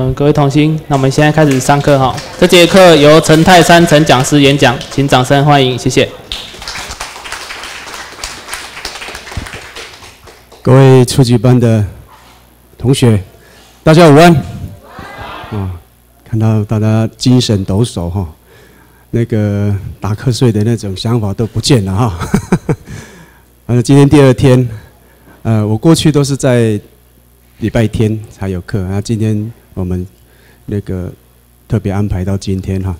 嗯，各位同心，那我们现在开始上课哈。这节课由陈泰山陈讲师演讲，请掌声欢迎，谢谢。各位初级班的同学，大家午安。啊，看到大家精神抖擞哈，那个打瞌睡的那种想法都不见了哈。反正，今天第二天，呃，我过去都是在礼拜天才有课，啊，今天。我们那个特别安排到今天哈，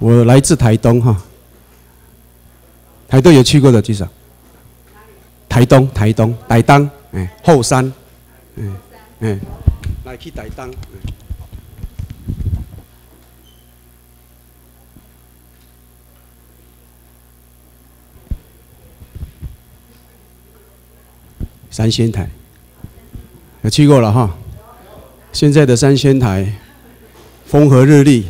我来自台东哈，台东有去过的举手。台东，台东，台东，哎，后山，嗯，嗯，来去台东。三仙台，有去过了哈。现在的三仙台，风和日丽，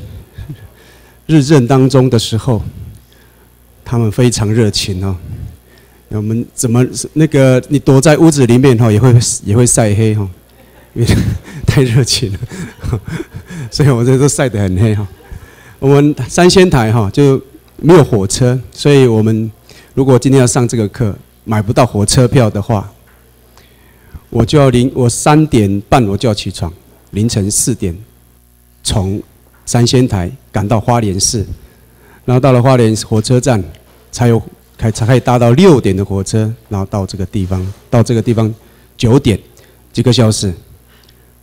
日正当中的时候，他们非常热情哦。我们怎么那个你躲在屋子里面哈，也会也会晒黑哈，因为 太热情了，所以我这都晒得很黑哈。我们三仙台哈就没有火车，所以我们如果今天要上这个课，买不到火车票的话，我就要零我三点半我就要起床。凌晨四点，从三仙台赶到花莲市，然后到了花莲火车站，才有开才可以搭到六点的火车，然后到这个地方，到这个地方九点，几个小时，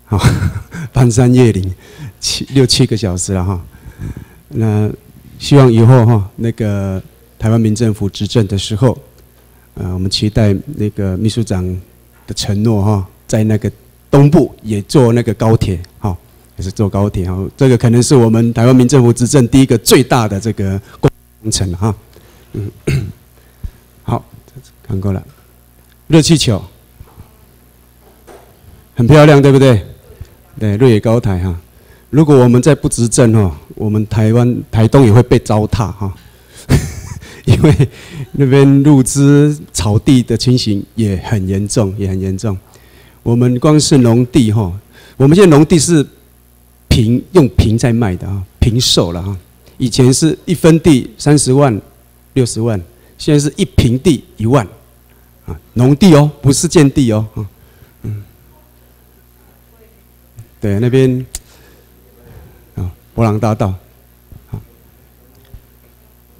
好，翻山越岭，七六七个小时了哈。那希望以后哈，那个台湾民政府执政的时候，呃，我们期待那个秘书长的承诺哈，在那个。东部也坐那个高铁，哈，也是坐高铁，哈，这个可能是我们台湾民政府执政第一个最大的这个工程了，哈，嗯，好，看过了，热气球，很漂亮，对不对？对，瑞野高台，哈，如果我们再不执政，哈，我们台湾台东也会被糟蹋，哈，因为那边入资草地的情形也很严重，也很严重。我们光是农地哈，我们现在农地是平用平在卖的啊，平售了哈。以前是一分地三十万、六十万，现在是一平地一万啊。农地哦，不是建地哦，嗯，对，那边啊，博朗大道啊，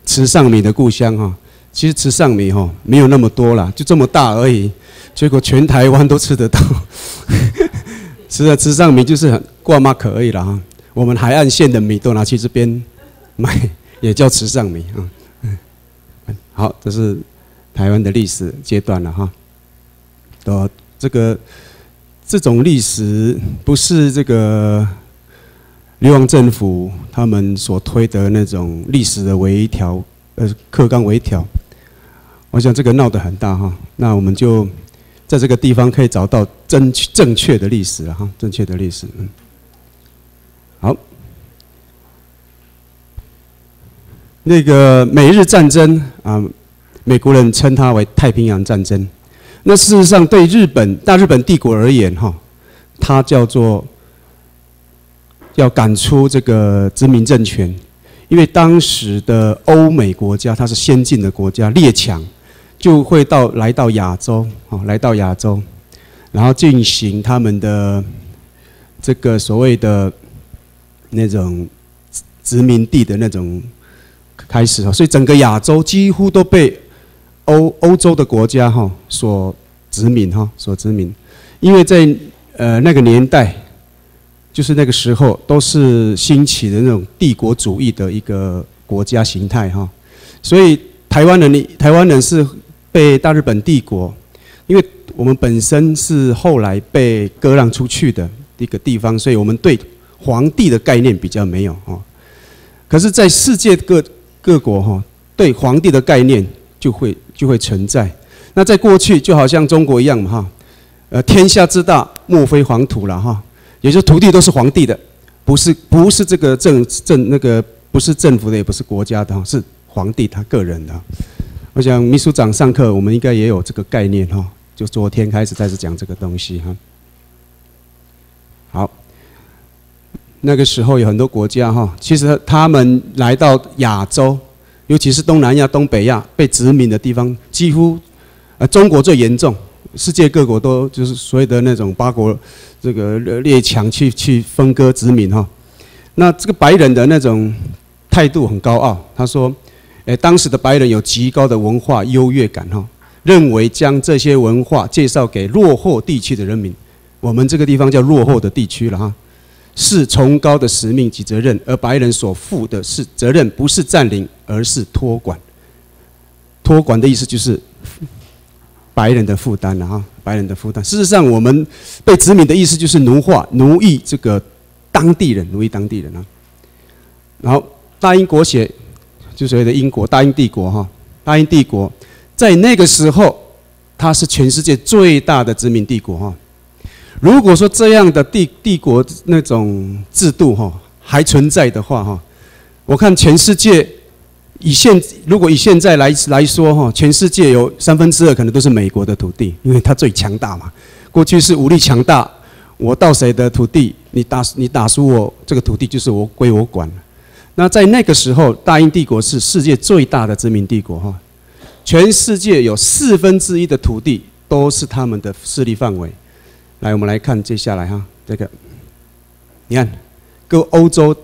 池上米的故乡哈。其实池上米哈没有那么多了，就这么大而已。结果全台湾都吃得到，吃的吃上米就是很挂马可而已了哈。我们海岸线的米都拿去这边卖，也叫吃上米啊。嗯，好，这是台湾的历史阶段了哈。呃，这个这种历史不是这个流亡政府他们所推的那种历史的微调，呃，课纲微调。我想这个闹得很大哈，那我们就。在这个地方可以找到正正确的历史了哈，正确的历史。嗯，好，那个美日战争啊，美国人称它为太平洋战争。那事实上，对日本大日本帝国而言哈，它叫做要赶出这个殖民政权，因为当时的欧美国家它是先进的国家，列强。就会到来到亚洲，哦，来到亚洲，然后进行他们的这个所谓的那种殖民地的那种开始，所以整个亚洲几乎都被欧欧洲的国家哈所殖民哈，所殖民，因为在呃那个年代，就是那个时候都是兴起的那种帝国主义的一个国家形态哈，所以台湾人，台湾人是。被大日本帝国，因为我们本身是后来被割让出去的一个地方，所以我们对皇帝的概念比较没有哦。可是，在世界各各国哈，对皇帝的概念就会就会存在。那在过去，就好像中国一样嘛哈，呃，天下之大，莫非黄土了哈，也就是土地都是皇帝的，不是不是这个政政那个不是政府的，也不是国家的哈，是皇帝他个人的。我想秘书长上课，我们应该也有这个概念哈。就昨天开始开始讲这个东西哈。好，那个时候有很多国家哈，其实他们来到亚洲，尤其是东南亚、东北亚被殖民的地方，几乎，呃，中国最严重，世界各国都就是所谓的那种八国这个列强去去分割殖民哈。那这个白人的那种态度很高傲，他说，诶，当时的白人有极高的文化优越感哈，认为将这些文化介绍给落后地区的人民，我们这个地方叫落后的地区了哈。是崇高的使命及责任，而白人所负的是责任，不是占领，而是托管。托管的意思就是白人的负担了哈，白人的负担。事实上，我们被殖民的意思就是奴化、奴役这个当地人，奴役当地人啊。然后大英国协，就所谓的英国大英帝国哈，大英帝国在那个时候，它是全世界最大的殖民帝国哈。如果说这样的帝帝国那种制度哈还存在的话哈，我看全世界以现如果以现在来来说哈，全世界有三分之二可能都是美国的土地，因为它最强大嘛。过去是武力强大，我到谁的土地，你打你打输我，这个土地就是我归我管了。那在那个时候，大英帝国是世界最大的殖民帝国哈，全世界有四分之一的土地都是他们的势力范围。来，我们来看接下来哈，这个，你看各欧洲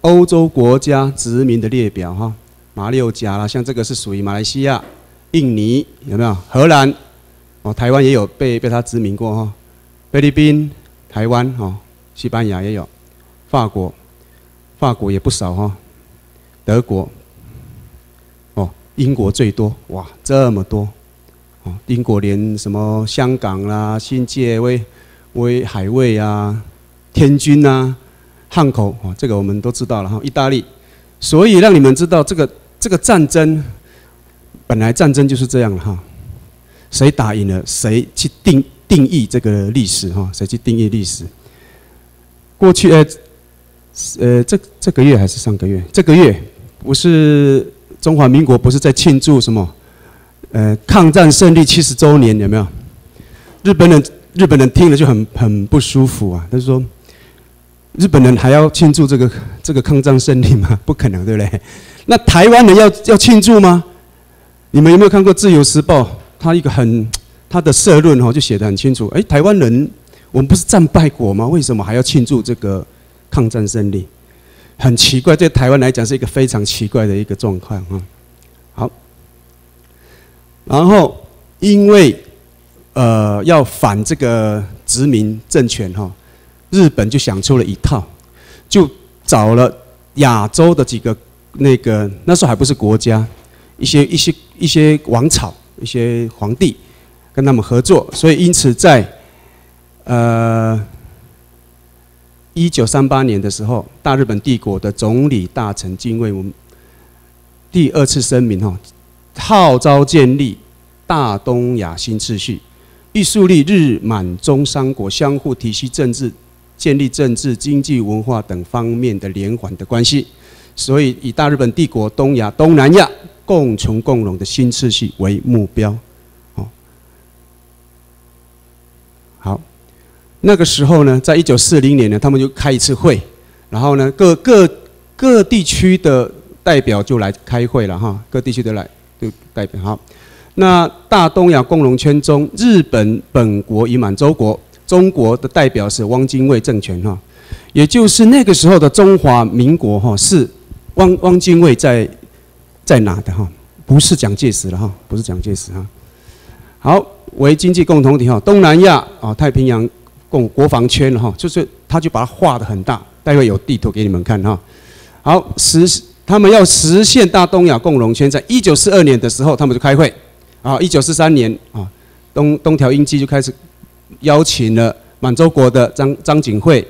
欧洲国家殖民的列表哈，马六甲啦，像这个是属于马来西亚、印尼有没有？荷兰哦，台湾也有被被他殖民过哈，菲律宾、台湾哈，西班牙也有，法国法国也不少哈，德国哦，英国最多哇，这么多。哦，英国连什么香港啦、新界、威威海卫啊、天津啊、汉口哦，这个我们都知道了哈。意大利，所以让你们知道这个这个战争，本来战争就是这样了哈，谁打赢了，谁去定定义这个历史哈，谁去定义历史。过去呃呃，这这个月还是上个月？这个月不是中华民国不是在庆祝什么？呃，抗战胜利七十周年有没有？日本人日本人听了就很很不舒服啊。他说：“日本人还要庆祝这个这个抗战胜利吗？不可能，对不对？那台湾人要要庆祝吗？你们有没有看过《自由时报》？他一个很他的社论哈，就写的很清楚。哎，台湾人，我们不是战败国吗？为什么还要庆祝这个抗战胜利？很奇怪，对台湾来讲是一个非常奇怪的一个状况啊。好。然后，因为呃要反这个殖民政权哈，日本就想出了一套，就找了亚洲的几个那个那时候还不是国家，一些一些一些王朝、一些皇帝跟他们合作，所以因此在呃一九三八年的时候，大日本帝国的总理大臣金卫文第二次声明哈。号召建立大东亚新秩序，欲树立日满中三国相互体系政治，建立政治、经济、文化等方面的连环的关系，所以以大日本帝国东亚、东南亚共存共荣的新秩序为目标。那个时候呢，在一九四零年呢，他们就开一次会，然后呢，各各各地区的代表就来开会了哈，各地区的来。就代表哈，那大东亚共荣圈中，日本本国与满洲国，中国的代表是汪精卫政权哈，也就是那个时候的中华民国哈，是汪汪精卫在在哪的哈，不是蒋介石了哈，不是蒋介石哈。好，为经济共同体哈，东南亚啊，太平洋共国防圈哈，就是他就把它画的很大，待会有地图给你们看哈。好，实。他们要实现大东亚共荣圈，在一九四二年的时候，他们就开会。啊，一九四三年啊，东东条英机就开始邀请了满洲国的张张景惠、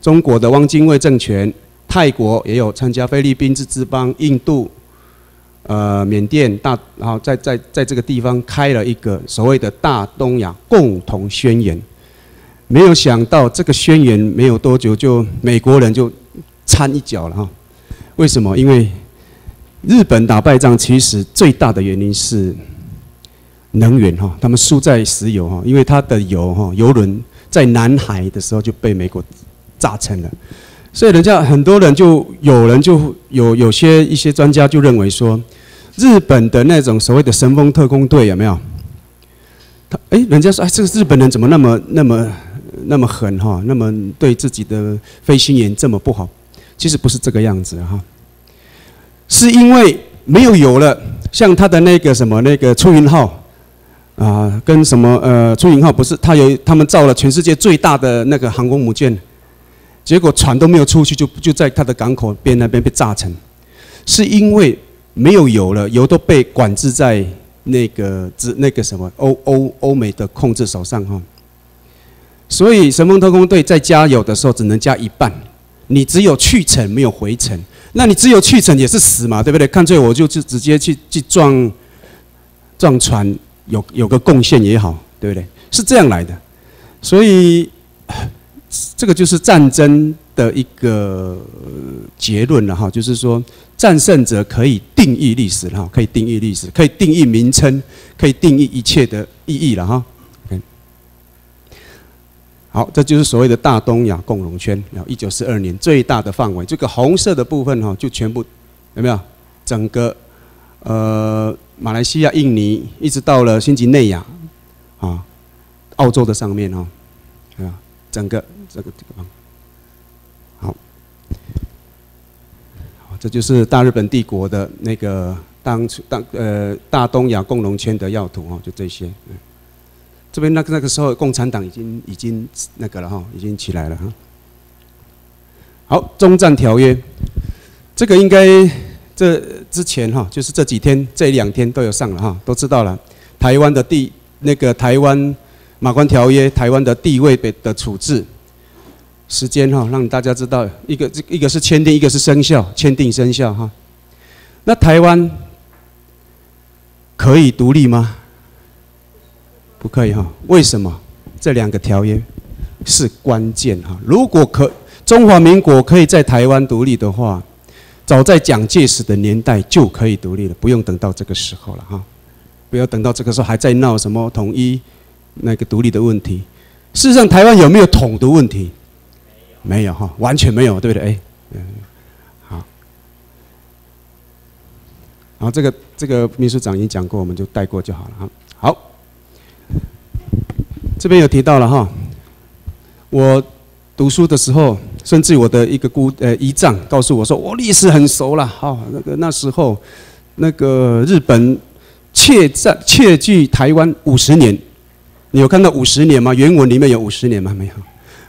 中国的汪精卫政权、泰国也有参加，菲律宾自治邦、印度、呃缅甸大，然后在在在这个地方开了一个所谓的大东亚共同宣言。没有想到这个宣言没有多久，就美国人就掺一脚了哈。为什么？因为日本打败仗，其实最大的原因是能源哈，他们输在石油哈，因为它的油哈，油轮在南海的时候就被美国炸沉了，所以人家很多人就有人就有有些一些专家就认为说，日本的那种所谓的神风特工队有没有？他哎，人家说哎，这个日本人怎么那么那么那么狠哈？那么对自己的飞行员这么不好？其实不是这个样子哈，是因为没有油了。像他的那个什么那个出云号啊，跟什么呃出云号不是他有他们造了全世界最大的那个航空母舰。结果船都没有出去，就就在他的港口边那边被炸沉，是因为没有油了，油都被管制在那个只那个什么欧欧欧美的控制手上哈。所以神风特工队在加油的时候只能加一半，你只有去程没有回程，那你只有去程也是死嘛，对不对？干脆我就就直接去去撞撞船，有有个贡献也好，对不对？是这样来的，所以。这个就是战争的一个结论了哈，就是说战胜者可以定义历史哈，可以定义历史，可以定义名称，可以定义一切的意义了哈。好，这就是所谓的大东亚共荣圈。然后一九四二年最大的范围，这个红色的部分哈，就全部有没有？整个呃马来西亚、印尼，一直到了新几内亚啊，澳洲的上面哈，啊，整个。这个地方，好，好，这就是大日本帝国的那个当初当呃大东亚共荣圈的要图哦，就这些。这边那个那个时候，共产党已经已经那个了哈，已经起来了哈。好，中战条约，这个应该这之前哈，就是这几天这两天都有上了哈，都知道了。台湾的地那个台湾马关条约，台湾的地位的的处置。时间哈，让大家知道一个这一个是签订，一个是生效，签订生效哈。那台湾可以独立吗？不可以哈。为什么？这两个条约是关键哈。如果可中华民国可以在台湾独立的话，早在蒋介石的年代就可以独立了，不用等到这个时候了哈。不要等到这个时候还在闹什么统一那个独立的问题。事实上，台湾有没有统的问题？没有哈，完全没有，对不对？哎，嗯，好，然后这个这个秘书长已经讲过，我们就带过就好了哈。好，这边有提到了哈，我读书的时候，甚至我的一个姑呃姨丈告诉我说，我历史很熟了哈。那个那时候，那个日本窃占窃据台湾五十年，你有看到五十年吗？原文里面有五十年吗？没有。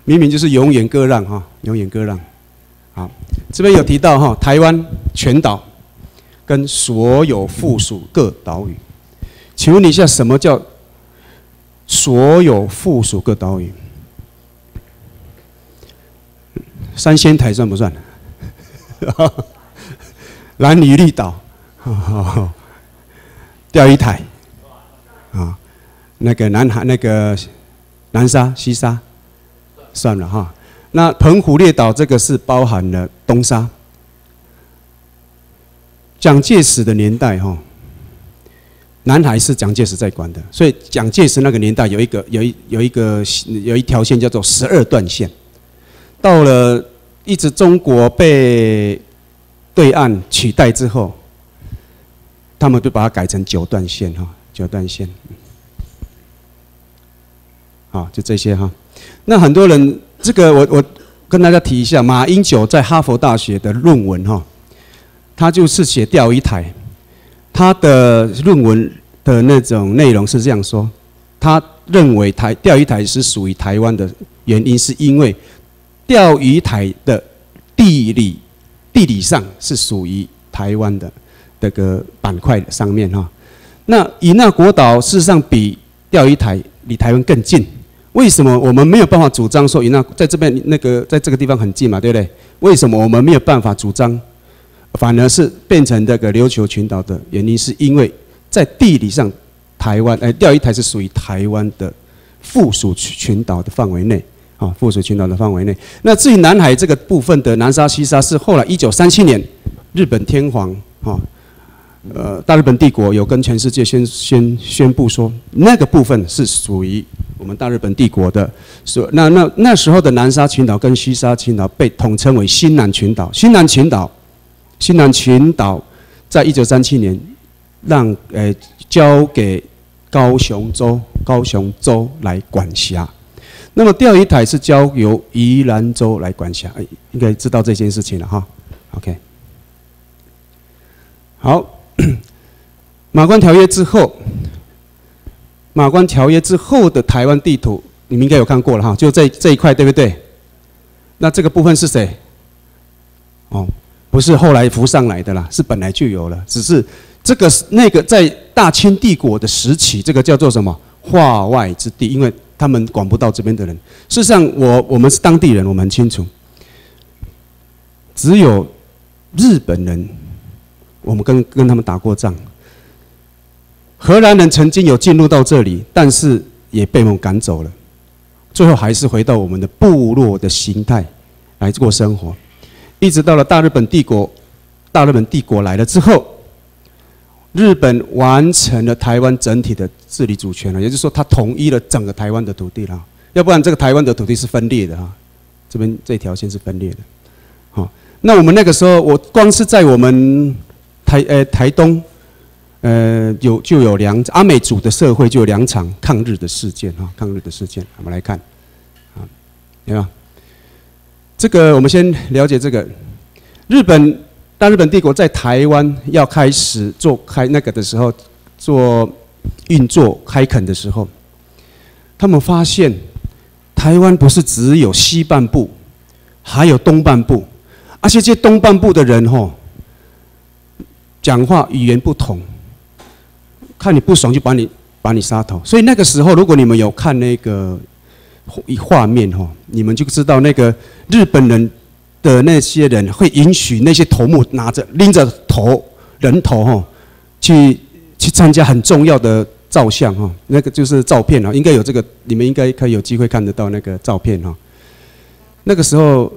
明明就是永远割让哈，永远割让。好，这边有提到哈，台湾全岛跟所有附属各岛屿。请问你一下，什么叫所有附属各岛屿？三仙台算不算？蓝屿绿岛，钓鱼台，啊，那个南海那个南沙、西沙。算了哈，那澎湖列岛这个是包含了东沙。蒋介石的年代哈，南海是蒋介石在管的，所以蒋介石那个年代有一个有一有一个有一条线叫做十二段线，到了一直中国被对岸取代之后，他们就把它改成九段线哈，九段线。好，就这些哈。那很多人，这个我我跟大家提一下，马英九在哈佛大学的论文哈，他就是写钓鱼台，他的论文的那种内容是这样说，他认为台钓鱼台是属于台湾的原因，是因为钓鱼台的地理地理上是属于台湾的这个板块上面哈。那以那国岛事实上比钓鱼台离台湾更近。为什么我们没有办法主张说以，那在这边那个在这个地方很近嘛，对不对？为什么我们没有办法主张，反而是变成这个琉球群岛的原因，是因为在地理上，台湾哎钓鱼台是属于台湾的附属群岛的范围内啊，附属群岛的范围内。那至于南海这个部分的南沙、西沙，是后来一九三七年日本天皇啊，呃大日本帝国有跟全世界宣宣宣布说，那个部分是属于。我们大日本帝国的。所那那那时候的南沙群岛跟西沙群岛被统称为新南群岛。新南群岛，新南群岛，在一九三七年让呃交给高雄州高雄州来管辖。那么钓鱼台是交由宜兰州来管辖，应该知道这件事情了哈。OK，好，马关条约之后，马关条约之后的台湾地图，你们应该有看过了哈，就这这一块对不对？那这个部分是谁？哦，不是后来浮上来的啦，是本来就有了，只是这个那个在大清帝国的时期，这个叫做什么化外之地，因为。他们管不到这边的人。事实上，我我们是当地人，我们很清楚。只有日本人，我们跟跟他们打过仗。荷兰人曾经有进入到这里，但是也被我们赶走了。最后还是回到我们的部落的形态来过生活。一直到了大日本帝国，大日本帝国来了之后。日本完成了台湾整体的治理主权了，也就是说，他统一了整个台湾的土地了。要不然，这个台湾的土地是分裂的哈，这边这条线是分裂的。好，那我们那个时候，我光是在我们台呃台东，呃有就有两阿美族的社会就有两场抗日的事件啊，抗日的事件，我们来看，啊，对吧？这个我们先了解这个日本。当日本帝国在台湾要开始做开那个的时候，做运作开垦的时候，他们发现台湾不是只有西半部，还有东半部，而且这东半部的人吼，讲话语言不同，看你不爽就把你把你杀头。所以那个时候，如果你们有看那个一画面吼，你们就知道那个日本人。的那些人会允许那些头目拿着拎着头人头哈，去去参加很重要的照相哈，那个就是照片啊，应该有这个，你们应该可以有机会看得到那个照片哈。那个时候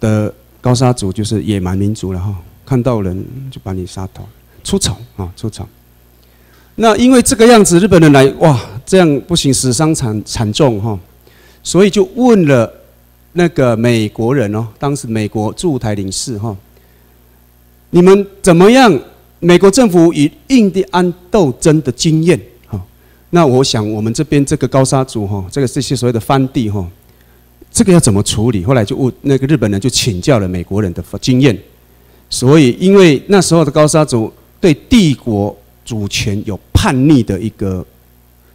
的高沙族就是野蛮民族了哈，看到人就把你杀头，出草啊出草。那因为这个样子，日本人来哇，这样不行，死伤惨惨重哈，所以就问了。那个美国人哦，当时美国驻台领事哈，你们怎么样？美国政府与印第安斗争的经验哈，那我想我们这边这个高沙族哈，这个这些所谓的番地哈，这个要怎么处理？后来就问那个日本人就请教了美国人的经验，所以因为那时候的高沙族对帝国主权有叛逆的一个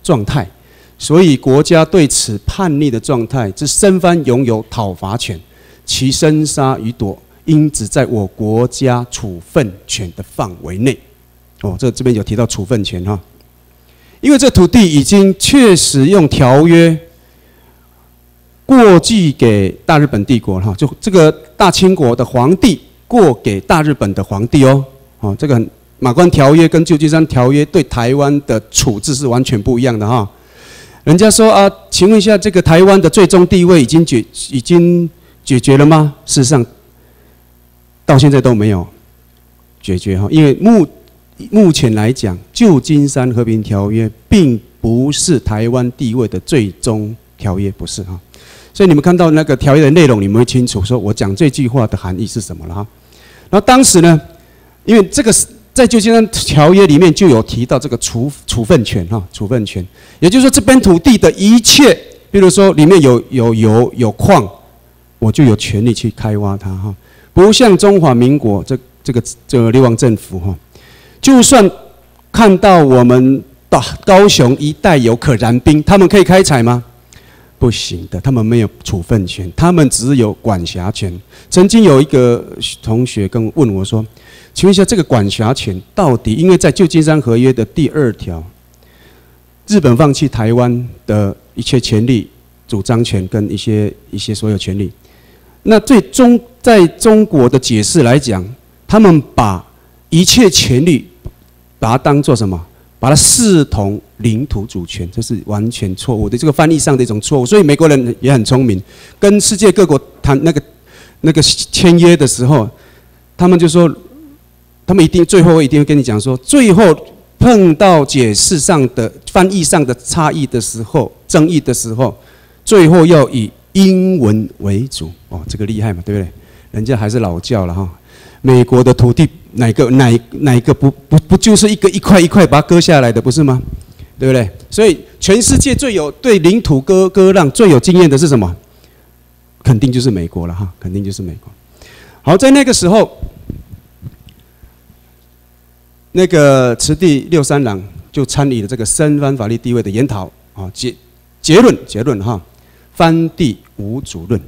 状态。所以国家对此叛逆的状态之生番拥有讨伐权，其生杀予夺，应只在我国家处分权的范围内。哦，这这边有提到处分权哈，因为这土地已经确实用条约过继给大日本帝国哈，就这个大清国的皇帝过给大日本的皇帝哦。哦，这个马关条约跟旧金山条约对台湾的处置是完全不一样的哈。人家说啊，请问一下，这个台湾的最终地位已经解已经解决了吗？事实上，到现在都没有解决哈。因为目目前来讲，旧金山和平条约并不是台湾地位的最终条约，不是哈。所以你们看到那个条约的内容，你们会清楚，说我讲这句话的含义是什么了哈。然后当时呢，因为这个是。在旧金山条约里面就有提到这个处处分权哈，处分权，也就是说这边土地的一切，比如说里面有有油有矿，我就有权利去开挖它哈，不像中华民国这这个这个流亡政府哈，就算看到我们大高雄一带有可燃冰，他们可以开采吗？不行的，他们没有处分权，他们只有管辖权。曾经有一个同学跟问我说。请问一下，这个管辖权到底？因为在旧金山合约的第二条，日本放弃台湾的一切权利、主张权跟一些一些所有权利。那最终在中国的解释来讲，他们把一切权利把它当做什么？把它视同领土主权，这是完全错误的。这个翻译上的一种错误。所以美国人也很聪明，跟世界各国谈那个那个签约的时候，他们就说。他们一定最后一定会跟你讲说，最后碰到解释上的翻译上的差异的时候，争议的时候，最后要以英文为主。哦，这个厉害嘛，对不对？人家还是老教了哈。美国的土地哪个哪哪个不不不就是一个一块一块把它割下来的，不是吗？对不对？所以全世界最有对领土割割让最有经验的是什么？肯定就是美国了哈，肯定就是美国。好，在那个时候，那个慈地六三郎就参与了这个申藩法律地位的研讨啊，结结论结论哈，藩地无主论。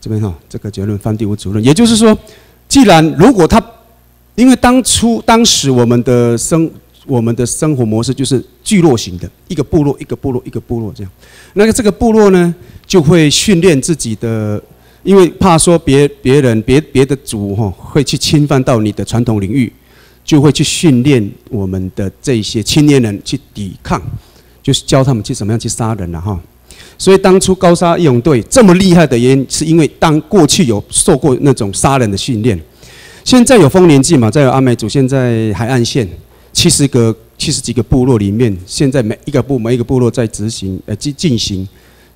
这边哈，这个结论藩地无主论，也就是说，既然如果他，因为当初当时我们的生我们的生活模式就是聚落型的，一个部落一个部落一个部落这样，那个这个部落呢，就会训练自己的。因为怕说别别人别别的族哈会去侵犯到你的传统领域，就会去训练我们的这些青年人去抵抗，就是教他们去怎么样去杀人了哈。所以当初高沙义勇队这么厉害的原因，是因为当过去有受过那种杀人的训练。现在有丰年祭嘛，在有阿美族，现在海岸线七十个七十几个部落里面，现在每一个部每一个部落在执行呃进进行。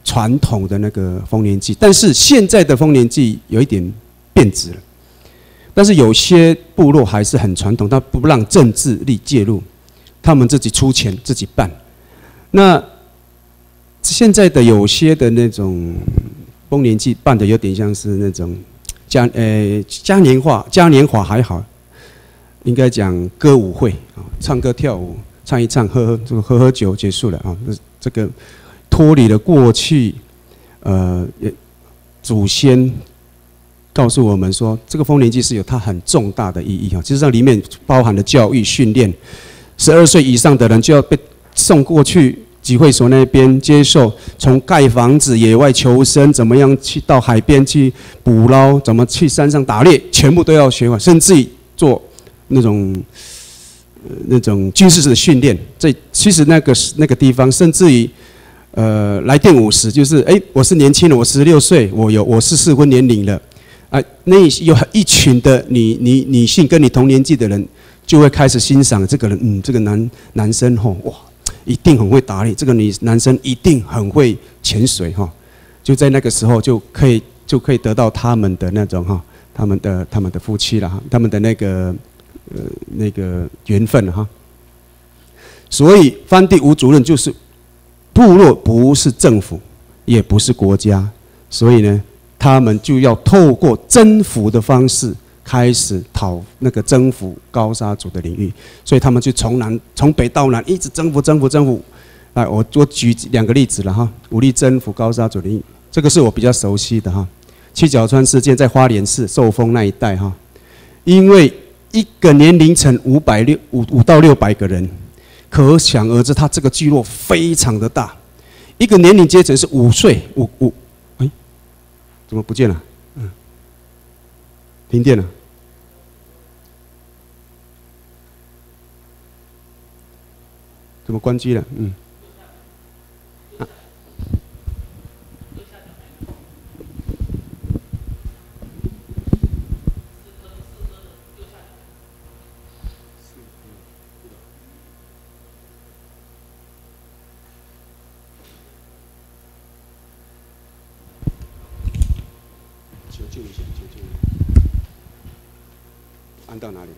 传统的那个丰年祭，但是现在的丰年祭有一点变质了。但是有些部落还是很传统，他不让政治力介入，他们自己出钱自己办。那现在的有些的那种丰年祭办的有点像是那种嘉呃嘉年华，嘉年华还好，应该讲歌舞会啊，唱歌跳舞，唱一唱，喝喝就喝喝酒结束了啊，这个。脱离了过去，呃，祖先告诉我们说，这个丰年祭是有它很重大的意义哈。实际上里面包含了教育训练，十二岁以上的人就要被送过去集会所那边接受，从盖房子、野外求生，怎么样去到海边去捕捞，怎么去山上打猎，全部都要学完，甚至于做那种那种军事式的训练。这其实那个那个地方，甚至于。呃，来电五十就是，哎，我是年轻人，我十六岁，我有我是适婚年龄了，啊，那有一群的女女女性跟你同年纪的人，就会开始欣赏这个人，嗯，这个男男生吼，哇，一定很会打猎，这个女男生一定很会潜水哈，就在那个时候就可以就可以得到他们的那种哈，他们的他们的夫妻了哈，他们的那个呃那个缘分哈，所以翻地吴主任就是。部落不是政府，也不是国家，所以呢，他们就要透过征服的方式开始讨那个征服高沙族的领域，所以他们就从南从北到南一直征服征服征服。来，我我举两个例子了哈，武力征服高沙族领域，这个是我比较熟悉的哈。七角川事件在花莲市寿丰那一带哈，因为一个年龄层五百六五五到六百个人。可想而知，他这个聚落非常的大，一个年龄阶层是五岁，五五，怎么不见了？嗯，停电了，怎么关机了？嗯。到哪里？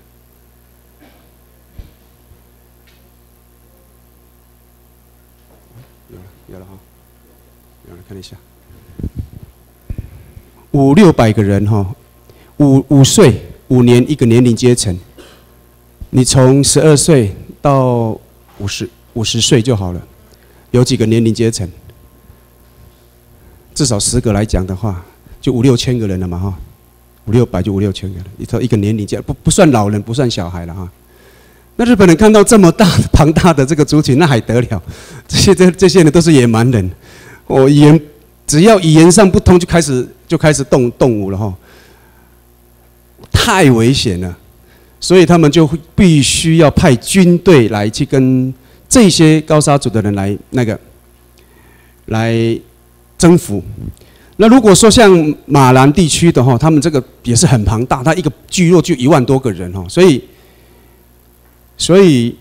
有了，有了哈，有了，看一下，五六百个人哈，五五岁五年一个年龄阶层，你从十二岁到五十五十岁就好了，有几个年龄阶层？至少十个来讲的话，就五六千个人了嘛哈。五六百就五六千个了，一头一个年龄阶不不算老人，不算小孩了哈。那日本人看到这么大庞大的这个族群，那还得了？这些这这些人都是野蛮人，我语言只要语言上不通，就开始就开始动动武了哈。太危险了，所以他们就必须要派军队来去跟这些高沙族的人来那个来征服。那如果说像马兰地区的话，他们这个也是很庞大，他一个聚落就一万多个人哈，所以所以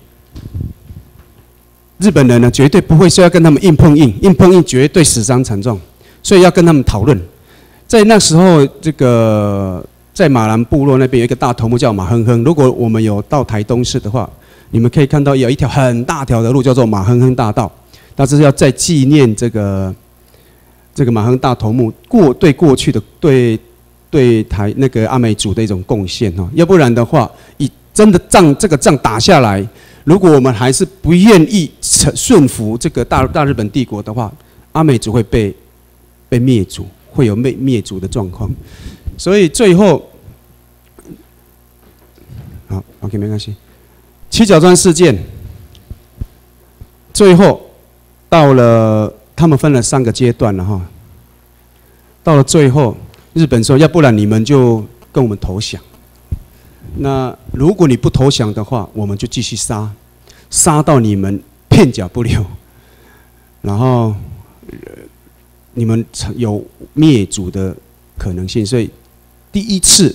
日本人呢，绝对不会说要跟他们硬碰硬，硬碰硬绝对死伤惨重，所以要跟他们讨论。在那时候，这个在马兰部落那边有一个大头目叫马哼哼。如果我们有到台东市的话，你们可以看到有一条很大条的路叫做马哼哼大道，那是要在纪念这个这个马亨大头目过对过去的对对台那个阿美族的一种贡献哈。要不然的话，以真的仗这个仗打下来，如果我们还是不愿意顺顺服这个大大日本帝国的话，阿美族会被被灭族。会有灭灭族的状况，所以最后，好，OK，没关系。七角川事件，最后到了，他们分了三个阶段了哈。到了最后，日本说，要不然你们就跟我们投降。那如果你不投降的话，我们就继续杀，杀到你们片甲不留。然后。你们有灭族的可能性，所以第一次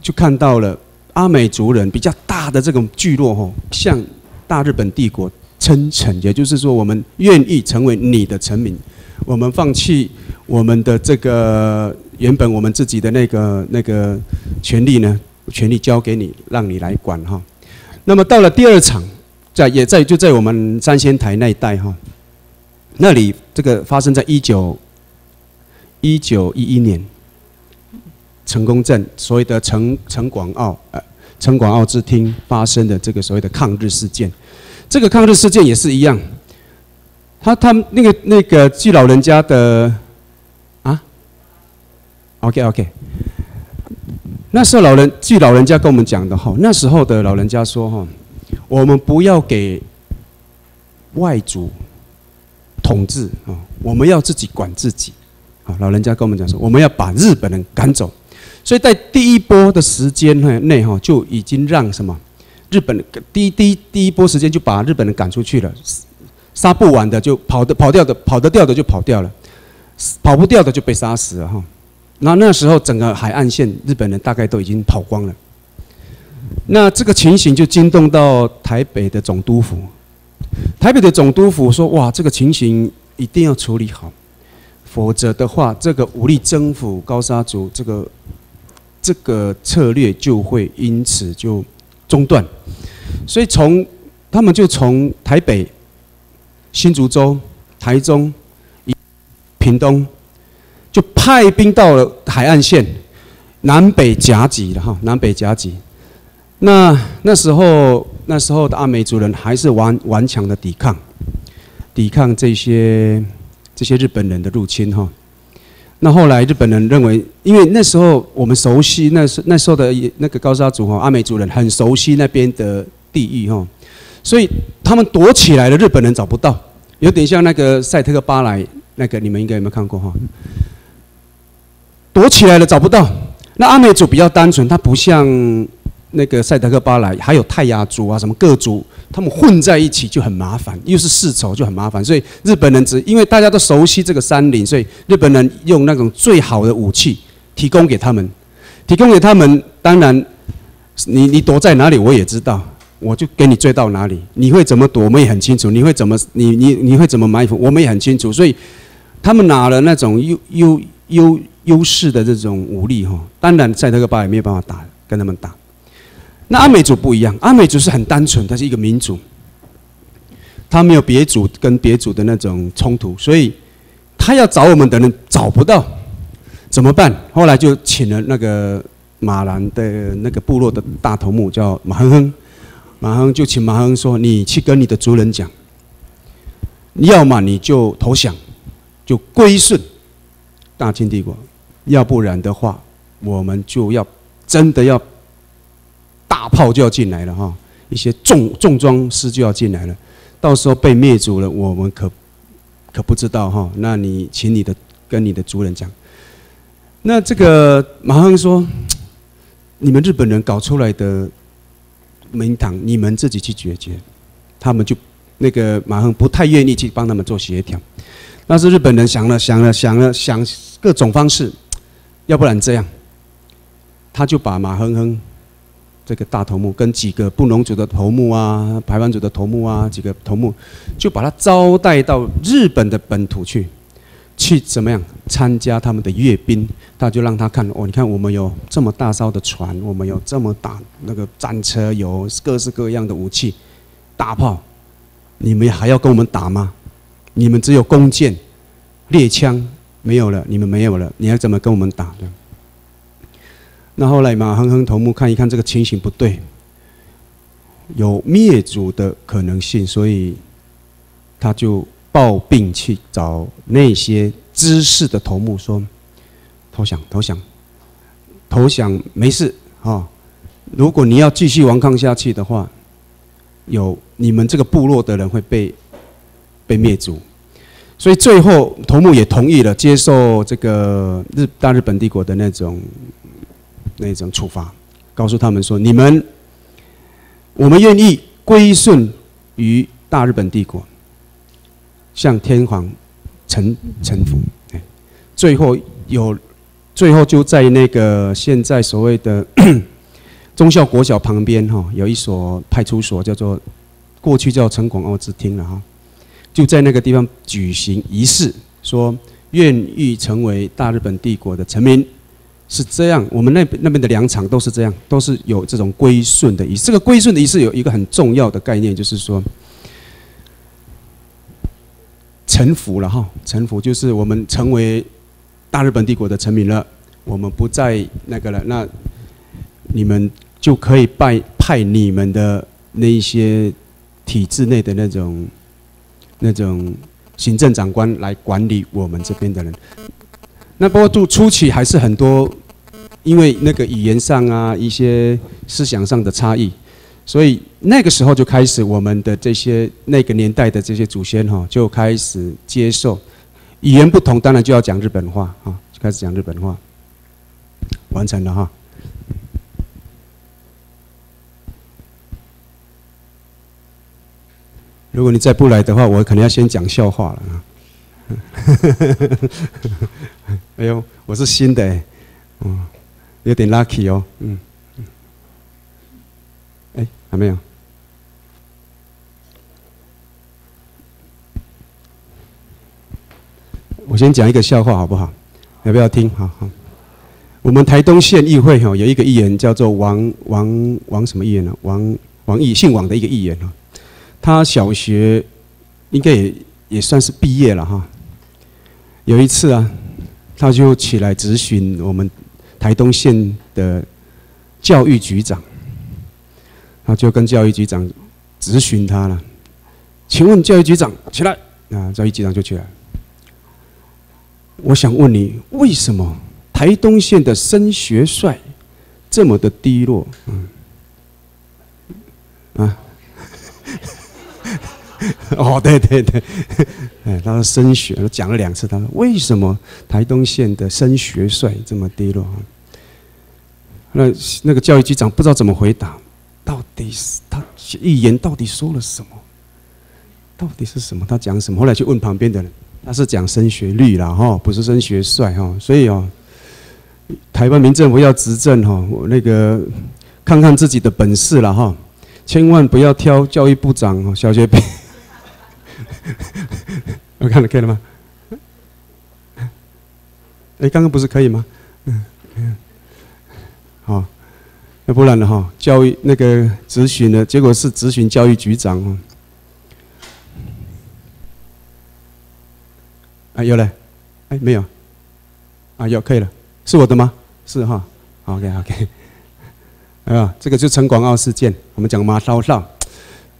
就看到了阿美族人比较大的这种聚落，吼，向大日本帝国称臣，也就是说，我们愿意成为你的臣民，我们放弃我们的这个原本我们自己的那个那个权利呢，权利交给你，让你来管哈。那么到了第二场，在也在就在我们三仙台那一带哈。那里这个发生在一九一九一一年，成功镇所谓的城城广澳呃城广澳之厅发生的这个所谓的抗日事件，这个抗日事件也是一样，他他们那个那个据老人家的啊，OK OK，那时候老人据老人家跟我们讲的哈，那时候的老人家说哈，我们不要给外族。统治啊，我们要自己管自己啊！老人家跟我们讲说，我们要把日本人赶走，所以在第一波的时间内内哈，就已经让什么日本第一第一第一波时间就把日本人赶出去了，杀不完的就跑的跑掉的跑得掉的就跑掉了，跑不掉的就被杀死了哈。那那时候整个海岸线日本人大概都已经跑光了，那这个情形就惊动到台北的总督府。台北的总督府说：“哇，这个情形一定要处理好，否则的话，这个武力征服高沙族，这个这个策略就会因此就中断。所以从他们就从台北、新竹州、台中、屏东，就派兵到了海岸线，南北夹击了哈，南北夹击。那那时候。”那时候的阿美族人还是顽顽强的抵抗，抵抗这些这些日本人的入侵哈。那后来日本人认为，因为那时候我们熟悉那时那时候的那个高沙族哈，阿美族人很熟悉那边的地域哈，所以他们躲起来了，日本人找不到，有点像那个赛特克巴莱那个，你们应该有没有看过哈？躲起来了找不到。那阿美族比较单纯，他不像。那个赛德克巴莱还有泰雅族啊，什么各族，他们混在一起就很麻烦，又是世仇就很麻烦，所以日本人只因为大家都熟悉这个山林，所以日本人用那种最好的武器提供给他们，提供给他们。当然，你你躲在哪里我也知道，我就给你追到哪里。你会怎么躲我们也很清楚，你会怎么你你你会怎么埋伏我们也很清楚。所以他们拿了那种优优优优势的这种武力哈，当然赛德克巴莱没有办法打，跟他们打。那阿美族不一样，阿美族是很单纯，它是一个民族，他没有别族跟别族的那种冲突，所以他要找我们的人找不到，怎么办？后来就请了那个马兰的那个部落的大头目叫马哼哼，马哼就请马哼说：“你去跟你的族人讲，要么你就投降，就归顺大清帝国，要不然的话，我们就要真的要。”大炮就要进来了哈，一些重重装师就要进来了，到时候被灭族了，我们可可不知道哈。那你请你的跟你的族人讲。那这个马亨说，你们日本人搞出来的名堂，你们自己去解决。他们就那个马亨不太愿意去帮他们做协调。但是日本人想了想了想了想各种方式，要不然这样，他就把马亨亨。这个大头目跟几个布农族的头目啊、排湾族的头目啊，几个头目，就把他招待到日本的本土去，去怎么样参加他们的阅兵？他就让他看哦，你看我们有这么大艘的船，我们有这么大那个战车，有各式各样的武器、大炮，你们还要跟我们打吗？你们只有弓箭、猎枪没有了，你们没有了，你要怎么跟我们打的？那后来马亨亨头目看一看这个情形不对，有灭族的可能性，所以他就抱病去找那些知识的头目说：“投降，投降，投降，没事啊！如果你要继续顽抗下去的话，有你们这个部落的人会被被灭族。”所以最后头目也同意了，接受这个日大日本帝国的那种。那种处罚，告诉他们说：“你们，我们愿意归顺于大日本帝国，向天皇臣臣服。”最后有，最后就在那个现在所谓的 忠孝国小旁边哈，有一所派出所，叫做过去叫城广奥之厅了哈，就在那个地方举行仪式，说愿意成为大日本帝国的臣民。是这样，我们那那边的两场都是这样，都是有这种归顺的仪式。这个归顺的仪式有一个很重要的概念，就是说臣服了哈，臣服就是我们成为大日本帝国的臣民了，我们不再那个了，那你们就可以派派你们的那一些体制内的那种那种行政长官来管理我们这边的人。那不过初初期还是很多，因为那个语言上啊，一些思想上的差异，所以那个时候就开始我们的这些那个年代的这些祖先哈，就开始接受语言不同，当然就要讲日本话啊，就开始讲日本话，完成了哈。如果你再不来的话，我可能要先讲笑话了啊。哎呦，我是新的，嗯，有点 lucky 哦，嗯，哎，还没有。我先讲一个笑话好不好？要不要听？好好。我们台东县议会哈有一个议员叫做王王王什么议员呢？王王毅，姓王的一个议员哈。他小学应该也也算是毕业了哈。有一次啊，他就起来质询我们台东县的教育局长，他就跟教育局长质询他了。请问教育局长起来啊，教育局长就起来。我想问你，为什么台东县的升学率这么的低落？嗯，啊。哦，对对对，哎，他说升学，讲了两次。他说为什么台东县的升学率这么低落？那那个教育局长不知道怎么回答，到底是他预言到底说了什么？到底是什么？他讲什么？后来去问旁边的人，他是讲升学率了哈，不是升学率哈。所以哦，台湾民政府要执政哈，我那个看看自己的本事了哈，千万不要挑教育部长哦，小学毕。我看了，可以了吗？哎，刚刚不是可以吗？嗯，好，要不然的哈，教育那个咨询呢，结果是咨询教育局长哦。啊，有嘞，哎，没有，啊，有，可以了，是我的吗？是哈，OK OK，啊，这个就陈广奥事件，我们讲马烧烧，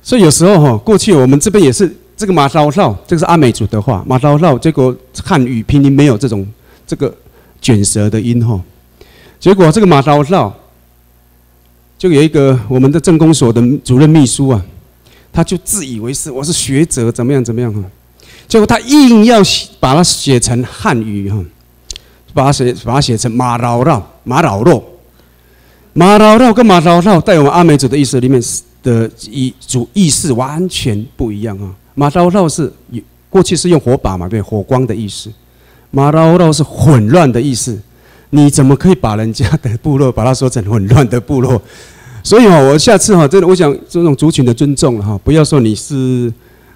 所以有时候哈，过去我们这边也是。这个马烧烧，这个是阿美族的话。马烧烧，结果汉语拼音没有这种这个卷舌的音吼。结果这个马烧烧，就有一个我们的政工所的主任秘书啊，他就自以为是，我是学者，怎么样怎么样哈。结果他硬要把它写成汉语哈，把它写把它写成马老绕马老肉，马老绕跟马烧烧在我们阿美族的意思里面的意主意思完全不一样啊。马刀绕是过去是用火把嘛，对，火光的意思。马刀绕是混乱的意思。你怎么可以把人家的部落把它说成混乱的部落？所以哈，我下次哈，真的，我想这种族群的尊重哈，不要说你是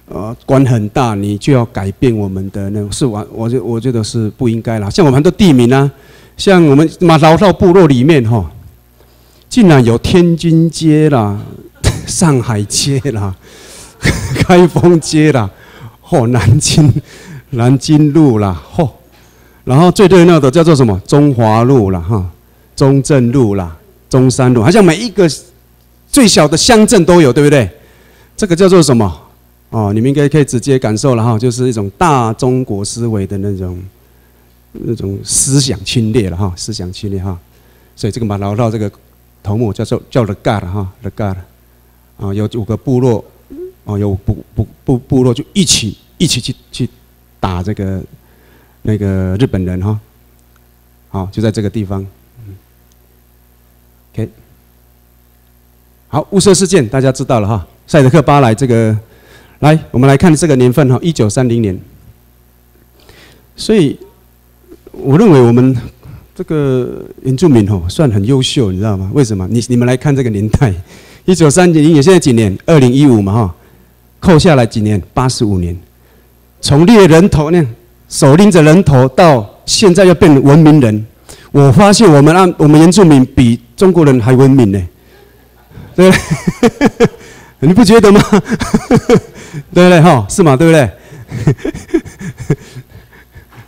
呃官很大，你就要改变我们的那种是完，我就我觉得是不应该啦。像我们很多地名啊，像我们马劳道部落里面哈，竟然有天津街啦、上海街啦、开封街啦、哦南京 南京路啦，嚯，然后最热闹的叫做什么中华路啦哈、中正路啦。中山路，好像每一个最小的乡镇都有，对不对？这个叫做什么？哦，你们应该可以直接感受了哈，就是一种大中国思维的那种那种思想侵略了哈，思想侵略哈。所以这个马劳道这个头目叫做叫 The God 哈，The God 啊，有五个部落，哦，有部部部部落就一起一起去去打这个那个日本人哈，好，就在这个地方。OK，好，雾社事件大家知道了哈。赛德克巴莱这个，来，我们来看这个年份哈，一九三零年。所以，我认为我们这个原住民哦，算很优秀，你知道吗？为什么？你你们来看这个年代，一九三零年，现在几年？二零一五嘛哈，扣下来几年？八十五年。从猎人头那样手拎着人头，到现在要变文明人。我发现我们按我们原住民比中国人还文明呢，对不对？你不觉得吗？对不对？哈，是吗？对不对？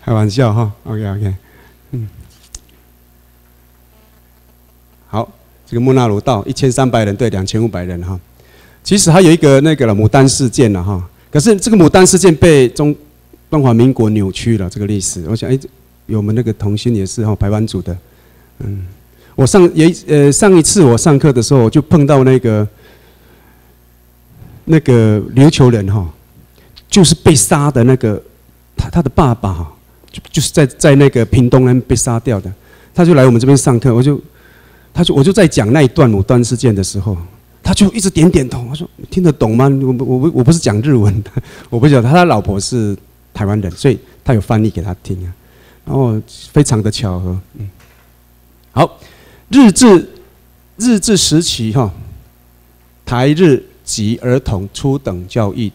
开玩笑哈，OK OK，嗯，好，这个莫纳鲁道一千三百人对两千五百人哈，其实还有一个那个了牡丹事件了哈，可是这个牡丹事件被中中华民国扭曲了这个历史，我想哎。有我们那个同心也是哈排湾组的，嗯，我上也呃上一次我上课的时候，我就碰到那个那个琉球人哈，就是被杀的那个他他的爸爸哈，就就是在在那个屏东那边被杀掉的，他就来我们这边上课，我就他就我就在讲那一段牡丹事件的时候，他就一直点点头，我说听得懂吗？我我我我不是讲日文的，我不晓得他他老婆是台湾人，所以他有翻译给他听啊。然后非常的巧合，嗯，好，日治日治时期哈，台日及儿童初等教育，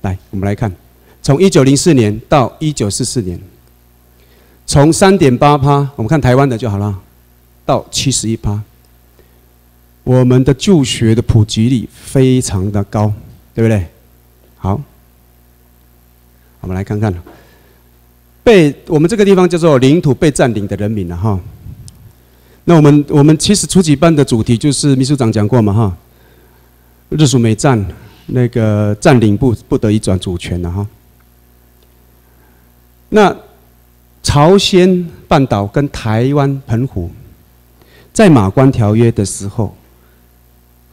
来我们来看，从一九零四年到一九四四年，从三点八趴，我们看台湾的就好了，到七十一趴，我们的就学的普及率非常的高，对不对？好，我们来看看。被我们这个地方叫做领土被占领的人民了哈。那我们我们其实初级班的主题就是秘书长讲过嘛哈，日属美战那个占领不不得已转主权了哈。那朝鲜半岛跟台湾澎湖在马关条约的时候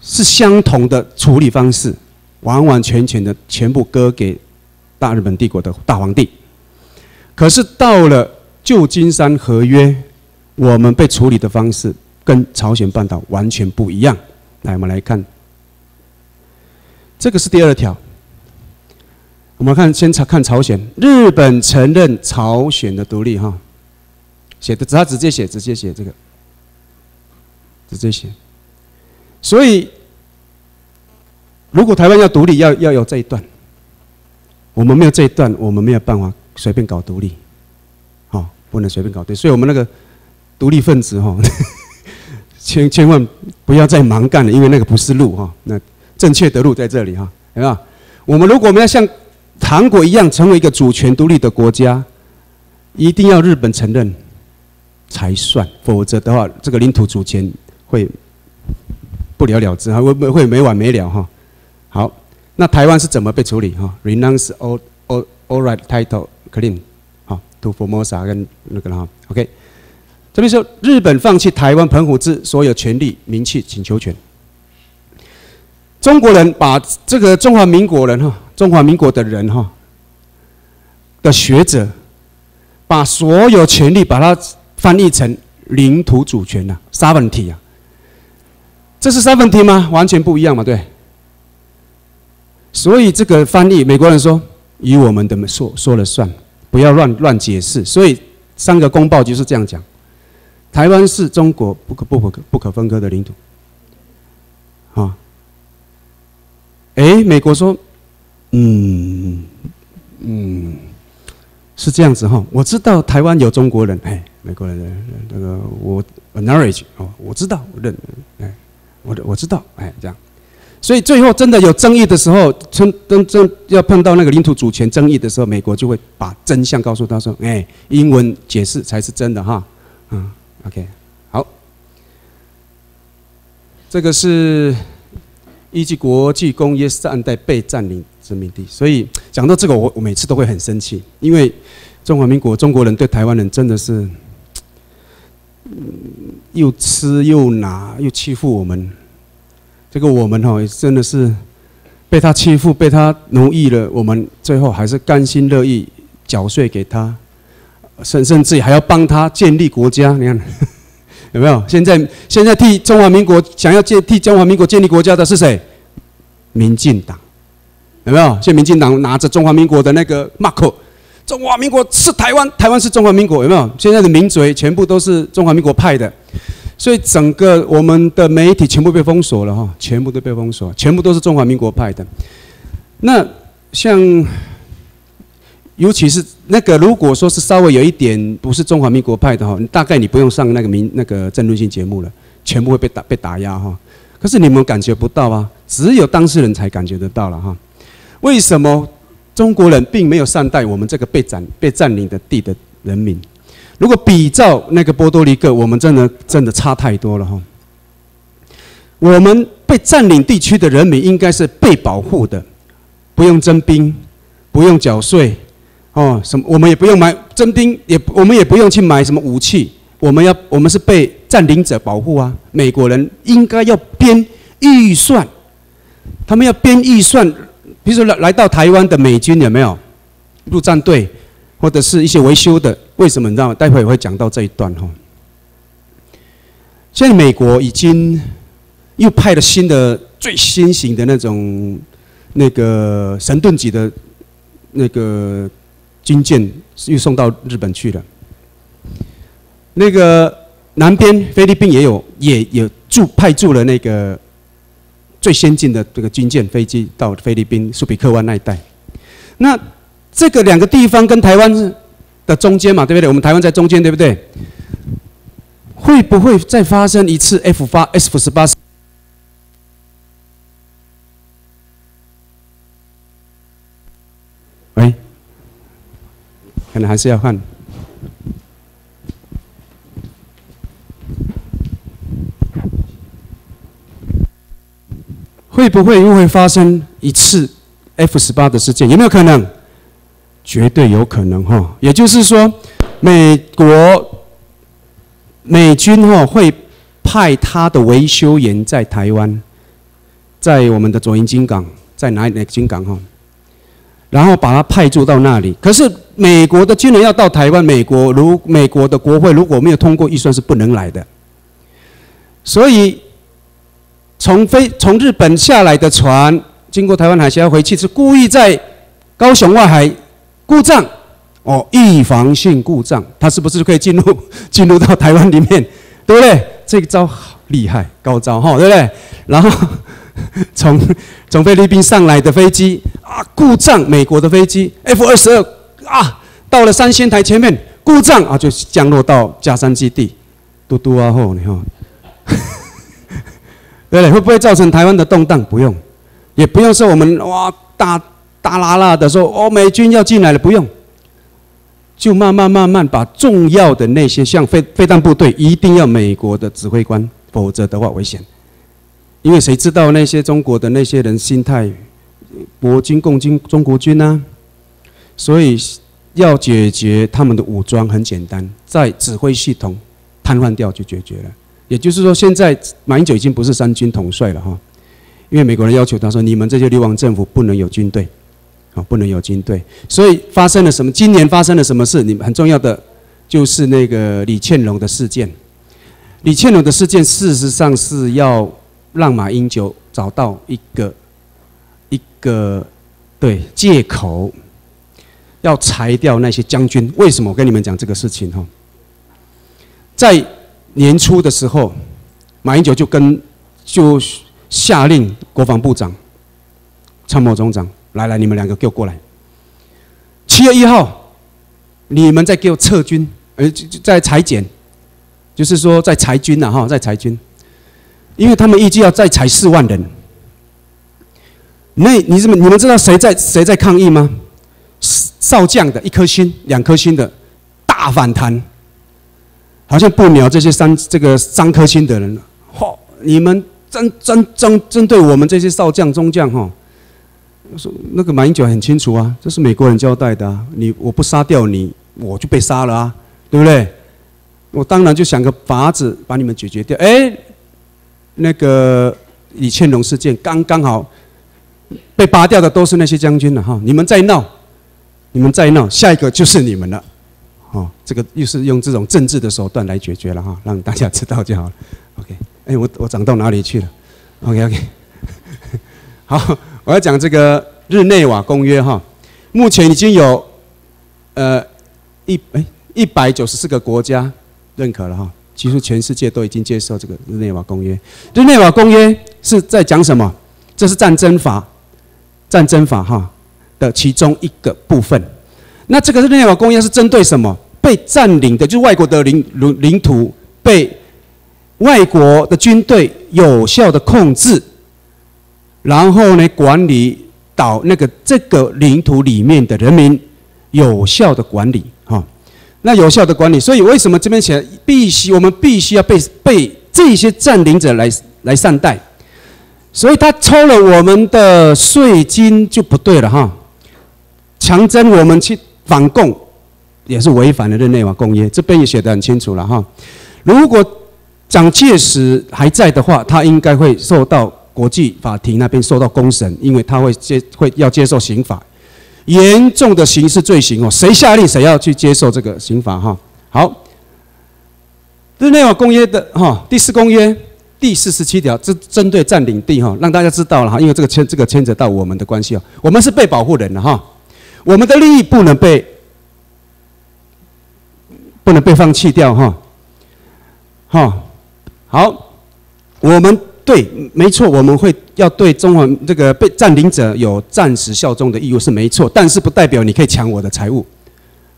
是相同的处理方式，完完全全的全部割给大日本帝国的大皇帝。可是到了旧金山合约，我们被处理的方式跟朝鲜半岛完全不一样。来，我们来看，这个是第二条。我们看，先查看朝鲜，日本承认朝鲜的独立，哈，写的他直接写，直接写这个，直接写。所以，如果台湾要独立，要要有这一段，我们没有这一段，我们没有办法。随便搞独立，好，不能随便搞对，所以我们那个独立分子哈，千千万不要再盲干了，因为那个不是路哈，那正确的路在这里哈，对吧？我们如果我们要像韩国一样成为一个主权独立的国家，一定要日本承认才算，否则的话，这个领土主权会不了了之哈，会会没完没了哈。好，那台湾是怎么被处理哈？Renounce all all all right title。clean，好，to Formosa 跟那个了哈，OK，这边说日本放弃台湾澎湖之所有权利、名气、请求权。中国人把这个中华民国人哈，中华民国的人哈的学者，把所有权利把它翻译成领土主权呐，sovereignty 啊，这是 sovereignty 吗？完全不一样嘛，对。所以这个翻译，美国人说。以我们的说说了算，不要乱乱解释。所以三个公报就是这样讲：台湾是中国不可不可不可分割的领土。啊哎，美国说，嗯嗯，是这样子哈。我知道台湾有中国人，哎，美国人那个我 knowledge 哦，我知道认，哎，我我知道，哎，这样。所以最后真的有争议的时候，真真真要碰到那个领土主权争议的时候，美国就会把真相告诉他说：“哎，英文解释才是真的哈。”嗯，OK，好，这个是依据国际公约善待被占领殖民地。所以讲到这个，我我每次都会很生气，因为中华民国中国人对台湾人真的是，嗯，又吃又拿又欺负我们。这个我们哈真的是被他欺负，被他奴役了。我们最后还是甘心乐意缴税给他，甚甚至还要帮他建立国家。你看 有没有？现在现在替中华民国想要建替中华民国建立国家的是谁？民进党有没有？现在民进党拿着中华民国的那个 mark，中华民国是台湾，台湾是中华民国，有没有？现在的名嘴全部都是中华民国派的。所以整个我们的媒体全部被封锁了哈，全部都被封锁，全部都是中华民国派的。那像，尤其是那个，如果说是稍微有一点不是中华民国派的哈，大概你不用上那个民那个政论性节目了，全部会被打被打压哈。可是你们感觉不到啊，只有当事人才感觉得到了哈。为什么中国人并没有善待我们这个被占被占领的地的人民？如果比照那个波多黎各，我们真的真的差太多了哈。我们被占领地区的人民应该是被保护的，不用征兵，不用缴税，哦，什么我们也不用买征兵，也我们也不用去买什么武器，我们要我们是被占领者保护啊。美国人应该要编预算，他们要编预算，比如说来来到台湾的美军有没有陆战队？或者是一些维修的，为什么你知道？待会我会讲到这一段哈。现在美国已经又派了新的、最新型的那种那个神盾级的那个军舰，又送到日本去了。那个南边菲律宾也有，也也驻派驻了那个最先进的这个军舰飞机到菲律宾苏比克湾那一带。那这个两个地方跟台湾的中间嘛，对不对？我们台湾在中间，对不对？会不会再发生一次 F 八 F 十八？喂，可能还是要看。会不会又会发生一次 F 十八的事件？有没有可能？绝对有可能哈，也就是说，美国美军哈会派他的维修员在台湾，在我们的左营金港，在哪哪个金港哈，然后把他派驻到那里。可是美国的军人要到台湾，美国如美国的国会如果没有通过预算是不能来的。所以从飞从日本下来的船，经过台湾海峡回去，是故意在高雄外海。故障，哦，预防性故障，它是不是可以进入 进入到台湾里面，对不对？这个招厉害，高招哈，对不对？然后 从从菲律宾上来的飞机啊，故障，美国的飞机 F 二十二啊，到了三仙台前面故障啊，就降落到加山基地，嘟嘟啊吼，你看，对对？会不会造成台湾的动荡？不用，也不用说我们哇大。大拉拉的说：“哦，美军要进来了，不用，就慢慢慢慢把重要的那些像飞飞弹部队，一定要美国的指挥官，否则的话危险。因为谁知道那些中国的那些人心态，国军、共军、中国军呢？所以要解决他们的武装很简单，在指挥系统瘫痪掉就解决了。也就是说，现在马英九已经不是三军统帅了哈，因为美国人要求他说：你们这些流亡政府不能有军队。”啊，不能有军队，所以发生了什么？今年发生了什么事？你们很重要的就是那个李倩龙的事件。李倩龙的事件，事实上是要让马英九找到一个一个对借口，要裁掉那些将军。为什么我跟你们讲这个事情？哈，在年初的时候，马英九就跟就下令国防部长。参谋总长，来来，你们两个给我过来。七月一号，你们再给我撤军，呃，在裁减，就是说在裁军了哈，在裁军，因为他们预计要再裁四万人。那你怎么？你们知道谁在谁在抗议吗？少将的一颗星、两颗星的大反弹，好像不鸟这些三这个三颗星的人了。嚯！你们针针针针对我们这些少将、中将哈，说那个马英九很清楚啊，这是美国人交代的啊。你我不杀掉你，我就被杀了啊，对不对？我当然就想个法子把你们解决掉。哎，那个李乾龙事件刚刚好。被拔掉的都是那些将军了哈！你们再闹，你们再闹，下一个就是你们了，哦，这个又是用这种政治的手段来解决了哈，让大家知道就好了。OK，哎，我我讲到哪里去了？OK OK，好，我要讲这个日内瓦公约哈，目前已经有呃一哎一百九十四个国家认可了哈，其实全世界都已经接受这个日内瓦公约。日内瓦公约是在讲什么？这是战争法。战争法哈的其中一个部分，那这个日内瓦公约是针对什么？被占领的，就是外国的领领领土被外国的军队有效的控制，然后呢管理到那个这个领土里面的人民有效的管理哈。那有效的管理，所以为什么这边写必须我们必须要被被这些占领者来来善待？所以他抽了我们的税金就不对了哈，强征我们去反共，也是违反了日内瓦公约。这边也写得很清楚了哈。如果蒋介石还在的话，他应该会受到国际法庭那边受到公审，因为他会接会要接受刑法，严重的刑事罪行哦，谁下令谁要去接受这个刑法哈。好，日内瓦公约的哈第四公约。第四十七条，这针对占领地哈，让大家知道了哈，因为这个牵这个牵扯到我们的关系哦，我们是被保护人的哈，我们的利益不能被不能被放弃掉哈，哈，好，我们对，没错，我们会要对中华这个被占领者有暂时效忠的义务是没错，但是不代表你可以抢我的财物，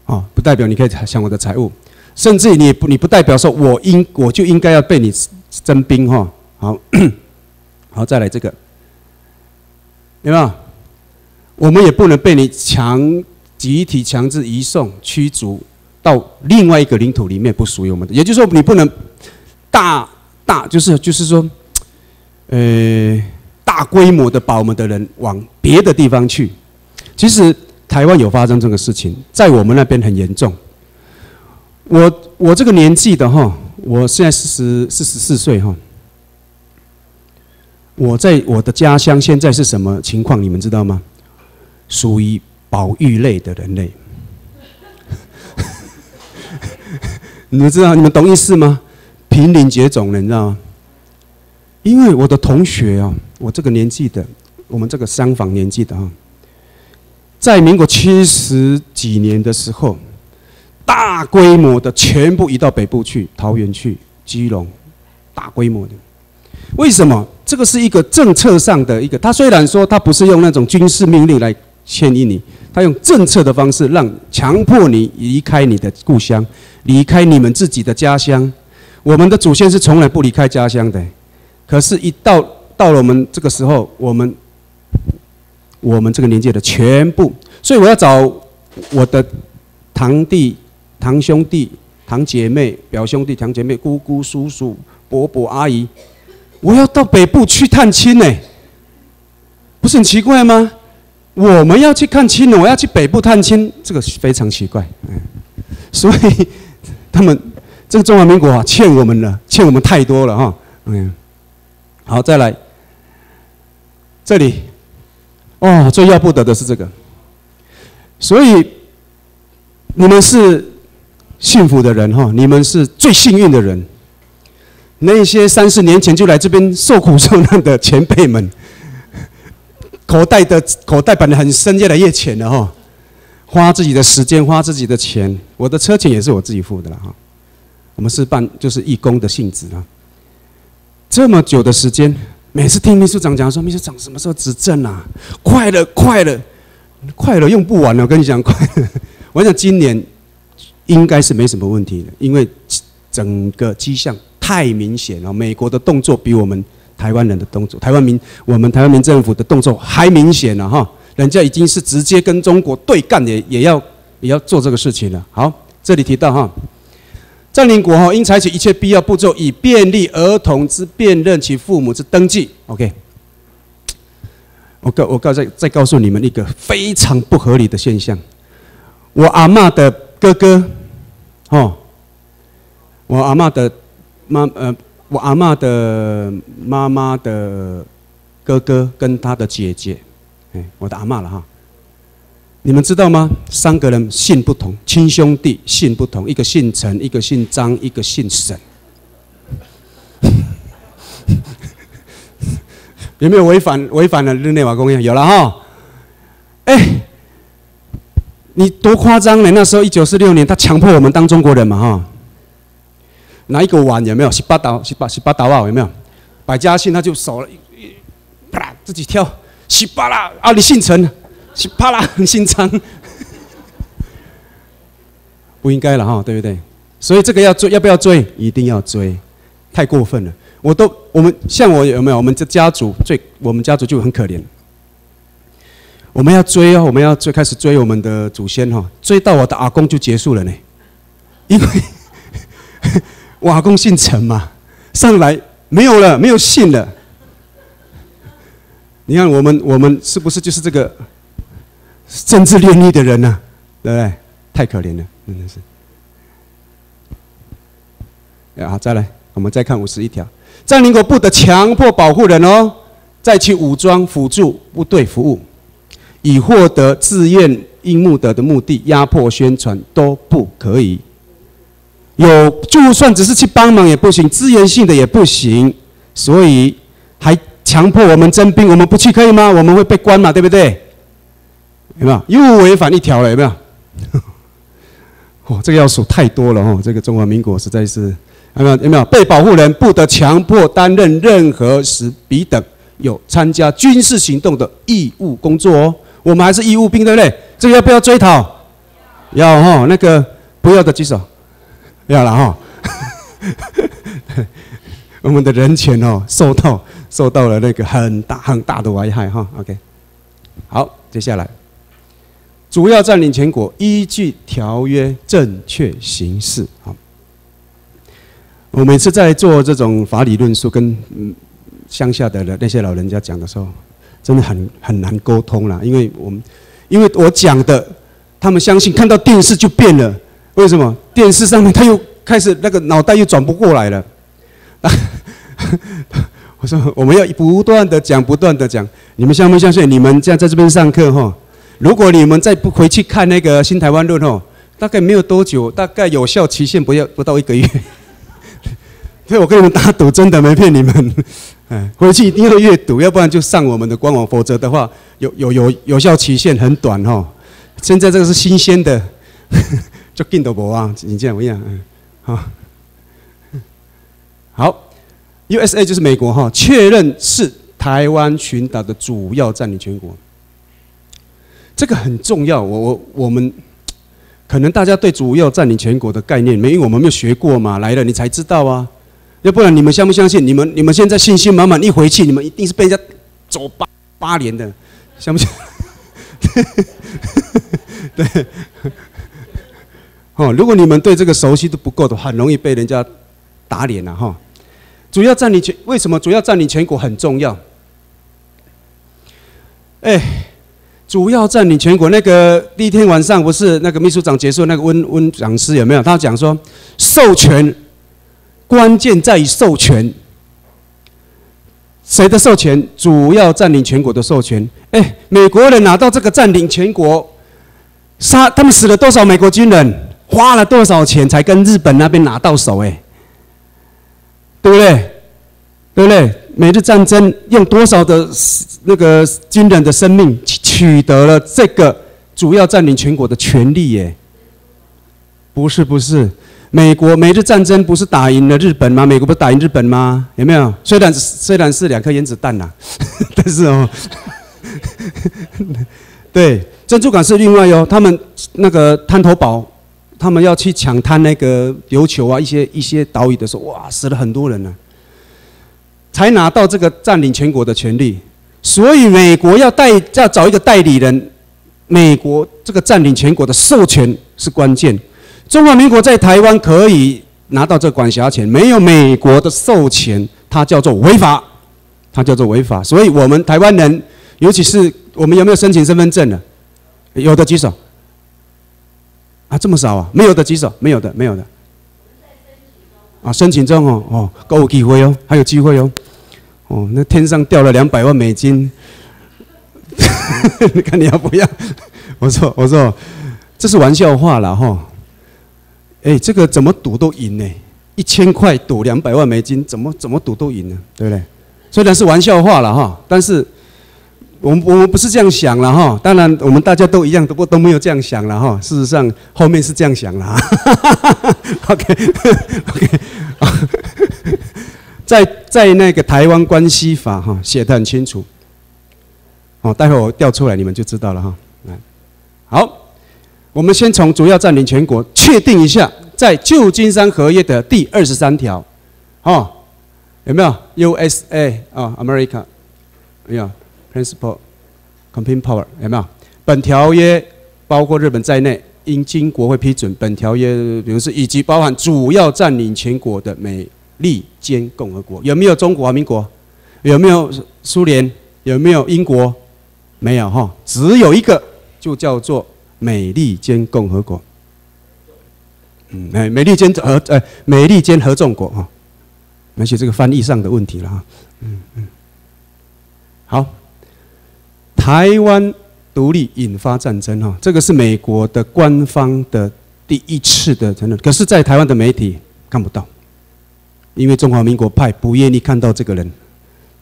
啊，不代表你可以抢我的财物，甚至你不你不代表说我应我就应该要被你。征兵哈，好，好，再来这个，有没有？我们也不能被你强集体强制移送驱逐到另外一个领土里面，不属于我们的。也就是说，你不能大大就是就是说，呃，大规模的把我们的人往别的地方去。其实台湾有发生这个事情，在我们那边很严重。我我这个年纪的哈。我现在四十四十四岁哈，我在我的家乡现在是什么情况？你们知道吗？属于保育类的人类。你们知道？你们懂意思吗？濒临绝种了，你知道吗？因为我的同学啊，我这个年纪的，我们这个相仿年纪的啊，在民国七十几年的时候。大规模的全部移到北部去，桃园去，基隆，大规模的。为什么？这个是一个政策上的一个。他虽然说他不是用那种军事命令来牵引你，他用政策的方式让强迫你离开你的故乡，离开你们自己的家乡。我们的祖先是从来不离开家乡的，可是，一到到了我们这个时候，我们我们这个年纪的全部，所以我要找我的堂弟。堂兄弟、堂姐妹、表兄弟、堂姐妹、姑姑、叔叔、伯伯、阿姨，我要到北部去探亲呢，不是很奇怪吗？我们要去看亲我要去北部探亲，这个非常奇怪。嗯，所以他们这个中华民国啊，欠我们了，欠我们太多了哈。嗯，好，再来这里，哦，最要不得的是这个，所以你们是。幸福的人哈，你们是最幸运的人。那些三四年前就来这边受苦受难的前辈们，口袋的口袋本来很深，越来越浅了哈。花自己的时间，花自己的钱，我的车钱也是我自己付的了哈。我们是办就是义工的性质啊。这么久的时间，每次听秘书长讲说，秘书长什么时候执政啊？快了，快了，快了，用不完了。我跟你讲，快了。我想今年应该是没什么问题的，因为整个迹象太明显了。美国的动作比我们台湾人的动作，台湾民我们台湾民政府的动作还明显了哈。人家已经是直接跟中国对干，也也要也要做这个事情了。好，这里提到哈。占领国哈应采取一切必要步骤，以便利儿童之辨认其父母之登记。OK，我告我告再再告诉你们一个非常不合理的现象。我阿妈的哥哥，哦，我阿妈的妈呃，我阿妈的妈妈的哥哥跟他的姐姐，哎，我的阿妈了哈。你们知道吗？三个人姓不同，亲兄弟姓不同，一个姓陈，一个姓张，一个姓沈。有没有违反违反了日内瓦公约？有了哈。哎，你多夸张呢？那时候一九四六年，他强迫我们当中国人嘛哈。拿一个碗有没有？十八刀，十八十八刀啊有没有？百家姓他就手了，啪自己挑，十八啦啊！你姓陈。十八啦，很心脏，不应该了哈，对不对？所以这个要追，要不要追？一定要追，太过分了。我都，我们像我有没有？我们这家族最，我们家族就很可怜。我们要追哦，我们要追，开始追我们的祖先哈，追到我的阿公就结束了呢。因为我阿公姓陈嘛，上来没有了，没有姓了。你看我们，我们是不是就是这个？政治联立的人呢，对不对？太可怜了，真的是。好，再来，我们再看五十一条：占领国不得强迫保护人哦，再去武装辅助部队服务，以获得自愿应募得的目的，压迫宣传都不可以。有，就算只是去帮忙也不行，资源性的也不行。所以还强迫我们征兵，我们不去可以吗？我们会被关嘛，对不对？有没有又违反一条了？有没有？哦，这个要素太多了哦。这个中华民国实在是有没有？有没有？被保护人不得强迫担任任何时彼等有参加军事行动的义务工作哦。我们还是义务兵，对不对？这个要不要追讨？要哈。那个不要的举手。要了哈。我们的人权哦，受到受到了那个很大很大的危害哈。OK，好，接下来。主要占领全国，依据条约正确行事。好，我每次在做这种法理论述，跟乡下的那些老人家讲的时候，真的很很难沟通了。因为我们，因为我讲的，他们相信看到电视就变了。为什么？电视上面他又开始那个脑袋又转不过来了。我说我们要不断的讲，不断的讲。你们相不相信？你们这样在这边上课哈？如果你们再不回去看那个新台湾论哦，大概没有多久，大概有效期限不要不到一个月。所以我跟你们打赌，真的没骗你们。哎，回去一定要阅读，要不然就上我们的官网，否则的话，有有有有效期限很短哈。现在这个是新鲜的，多博啊，你这样我一样？嗯，好，好，USA 就是美国哈，确认是台湾群岛的主要占领全国。这个很重要，我我我们 可能大家对主要占领全国的概念没，因为我们没有学过嘛，来了你才知道啊，要不然你们相不相信？你们你们现在信心满满，一回去你们一定是被人家走八八年的，相不相？对，哦，如果你们对这个熟悉度不够的话，很容易被人家打脸了哈。主要占领全为什么主要占领全国很重要？哎。主要占领全国那个第一天晚上不是那个秘书长结束那个温温讲师有没有？他讲说授权关键在于授权，谁的授权？主要占领全国的授权。哎，美国人拿到这个占领全国，杀他们死了多少美国军人？花了多少钱才跟日本那边拿到手？哎，对不对？对不对？美日战争用多少的那个军人的生命取得了这个主要占领全国的权利？耶，不是不是，美国美日战争不是打赢了日本吗？美国不是打赢日本吗？有没有？虽然虽然是两颗原子弹呐，但是哦，对，珍珠港是另外哟，他们那个滩头堡，他们要去抢滩那个琉球啊，一些一些岛屿的时候，哇，死了很多人呢，才拿到这个占领全国的权利。所以美国要代要找一个代理人，美国这个占领全国的授权是关键。中华民国在台湾可以拿到这管辖权，没有美国的授权，它叫做违法，它叫做违法。所以，我们台湾人，尤其是我们有没有申请身份证的？有的举手。啊，这么少啊？没有的举手，没有的，没有的。啊，申请中哦，哦，够机会哦，还有机会哦。哦，那天上掉了两百万美金，你 看你要不要？我说，我说，这是玩笑话了哈。哎，这个怎么赌都赢呢？一千块赌两百万美金，怎么怎么赌都赢呢？对不对？虽然是玩笑话了哈，但是我们我们不是这样想了哈。当然，我们大家都一样，都都没有这样想了哈。事实上，后面是这样想了。OK OK，在在那个台湾关系法哈写的很清楚。哦，待会我调出来，你们就知道了哈。来，好。我们先从主要占领全国确定一下，在旧金山合约的第二十三条，哦，有没有 USA 啊，America，没有 Principal Competing Power 有没有？本条约包括日本在内，应经国会批准。本条约比如是以及包含主要占领全国的美利坚共和国，有没有中华民国？有没有苏联？有没有英国？没有哈，只有一个，就叫做。美利坚共和国，嗯，哎，美利坚合，呃，美利坚合众国哈，而且这个翻译上的问题了哈，嗯嗯，好，台湾独立引发战争哈，这个是美国的官方的第一次的承认，可是，在台湾的媒体看不到，因为中华民国派不愿意看到这个人，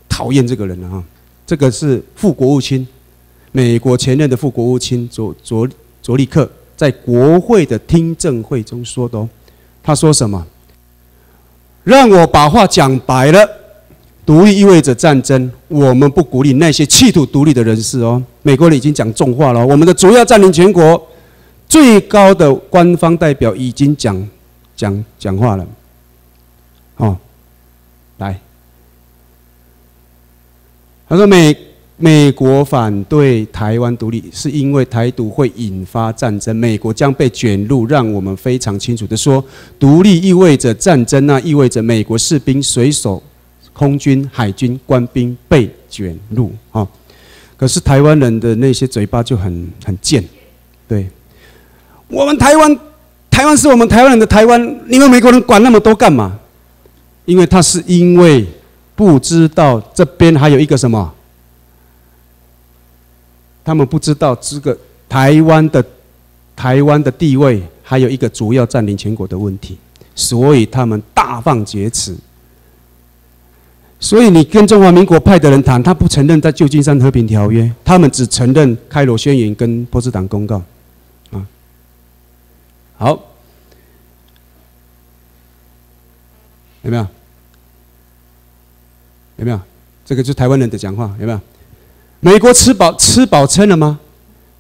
讨厌这个人啊，这个是副国务卿，美国前任的副国务卿左左。卓立克在国会的听证会中说的哦，他说什么？让我把话讲白了，独立意味着战争，我们不鼓励那些企图独立的人士哦。美国人已经讲重话了，我们的主要占领全国最高的官方代表已经讲讲讲话了，哦，来，他说美。美国反对台湾独立，是因为台独会引发战争，美国将被卷入。让我们非常清楚的说，独立意味着战争，那意味着美国士兵、水手、空军、海军官兵被卷入。啊，可是台湾人的那些嘴巴就很很贱，对，我们台湾，台湾是我们台湾人的台湾，你们美国人管那么多干嘛？因为他是因为不知道这边还有一个什么。他们不知道这个台湾的台湾的地位，还有一个主要占领全国的问题，所以他们大放厥词。所以你跟中华民国派的人谈，他不承认在旧金山和平条约，他们只承认开罗宣言跟波茨坦公告。啊，好，有没有？有没有？这个就是台湾人的讲话，有没有？美国吃饱吃饱撑了吗？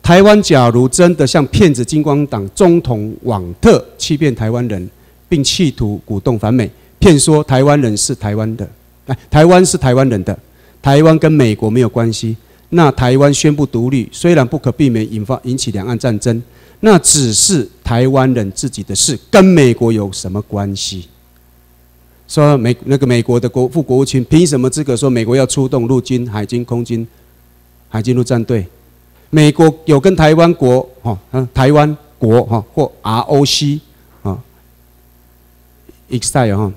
台湾假如真的像骗子金光党总统网特欺骗台湾人，并企图鼓动反美，骗说台湾人是台湾的，哎，台湾是台湾人的，台湾跟美国没有关系。那台湾宣布独立，虽然不可避免引发引起两岸战争，那只是台湾人自己的事，跟美国有什么关系？说美那个美国的国副国务卿凭什么资格说美国要出动陆军、海军、空军？海军陆战队，美国有跟台湾国哈，嗯，台湾国哈或 ROC 啊，Excel 哈，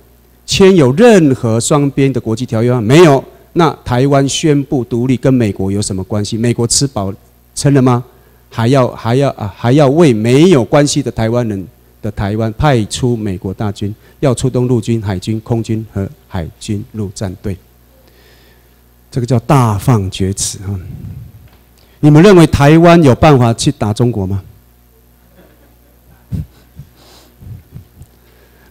签有任何双边的国际条约吗？没有。那台湾宣布独立跟美国有什么关系？美国吃饱撑了吗？还要还要啊还要为没有关系的台湾人的台湾派出美国大军，要出动陆军、海军、空军和海军陆战队。这个叫大放厥词啊！你们认为台湾有办法去打中国吗？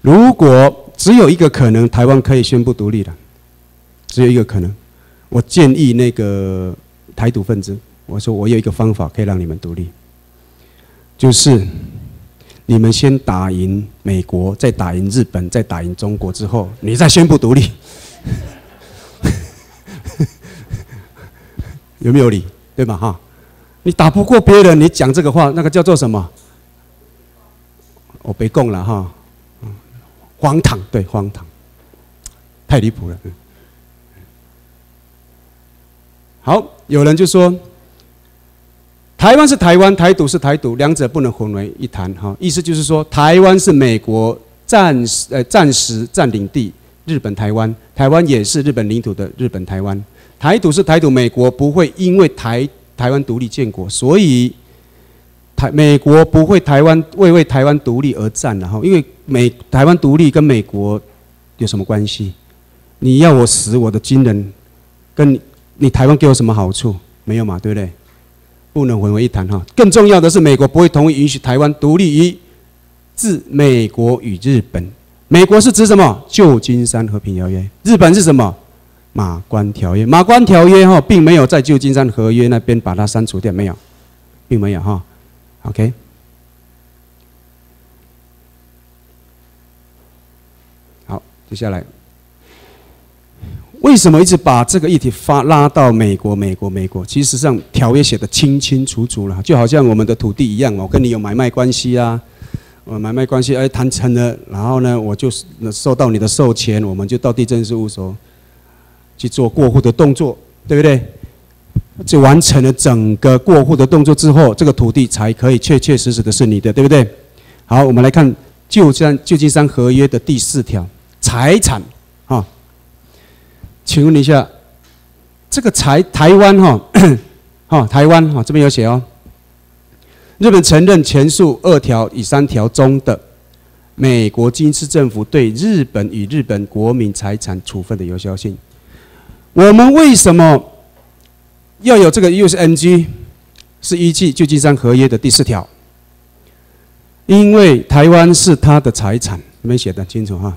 如果只有一个可能，台湾可以宣布独立了，只有一个可能。我建议那个台独分子，我说我有一个方法可以让你们独立，就是你们先打赢美国，再打赢日本，再打赢中国之后，你再宣布独立，有没有理？对吧？哈，你打不过别人，你讲这个话，那个叫做什么？我别供了哈，荒唐，对，荒唐，太离谱了。好，有人就说，台湾是台湾，台独是台独，两者不能混为一谈。哈，意思就是说，台湾是美国暂时呃暂时占领地，日本台湾，台湾也是日本领土的日本台湾。台独是台独，美国不会因为台台湾独立建国，所以台美国不会台湾为为台湾独立而战然后因为美台湾独立跟美国有什么关系？你要我死，我的军人跟你。你台湾给我什么好处？没有嘛，对不对？不能混为一谈哈。更重要的是，美国不会同意允许台湾独立于自美国与日本。美国是指什么？旧金山和平条约。日本是什么？马关条约。马关条约哈，并没有在旧金山合约那边把它删除掉，没有，并没有哈。OK。好，接下来。为什么一直把这个议题发拉到美国？美国，美国，其实上条约写的清清楚楚了，就好像我们的土地一样，我跟你有买卖关系啊，我买卖关系哎谈成了，然后呢，我就收到你的授权，我们就到地震事务所去做过户的动作，对不对？就完成了整个过户的动作之后，这个土地才可以确确实实的是你的，对不对？好，我们来看旧山旧金山合约的第四条，财产。哈请问一下，这个台台湾哈，哈台湾哈这边有写哦。日本承认前述二条与三条中的美国军事政府对日本与日本国民财产处分的有效性。我们为什么要有这个 USNG？是依据旧金山合约的第四条，因为台湾是他的财产，没写的清楚哈，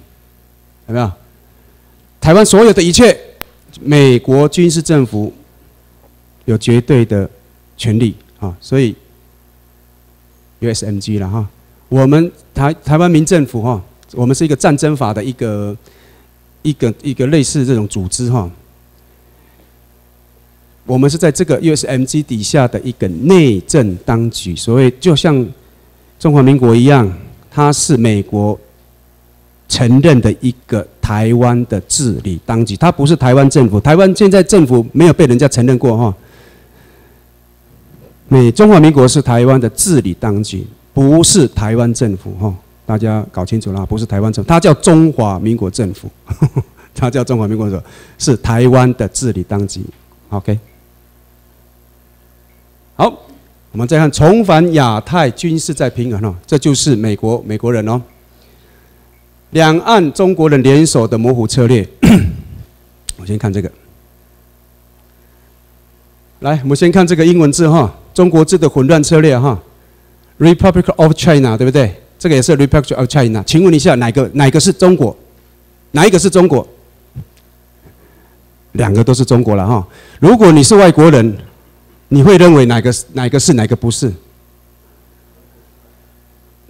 有没有？台湾所有的一切，美国军事政府有绝对的权利啊，所以 USMG 了哈。我们台台湾民政府哈，我们是一个战争法的一个一个一个类似这种组织哈。我们是在这个 USMG 底下的一个内政当局，所谓就像中华民国一样，它是美国。承认的一个台湾的治理当局，它不是台湾政府。台湾现在政府没有被人家承认过哈。美中华民国是台湾的治理当局，不是台湾政府哈。大家搞清楚了，不是台湾政府，它叫中华民国政府，它叫中华民国政府，是台湾的治理当局。OK，好，我们再看重返亚太军事再平衡哦，这就是美国美国人哦。两岸中国人联手的模糊策略，我先看这个。来，我们先看这个英文字哈，中国字的混乱策略哈，Republic of China，对不对？这个也是 Republic of China。请问一下，哪个哪个是中国？哪一个是中国？两个都是中国了哈。如果你是外国人，你会认为哪个是哪个是哪个不是？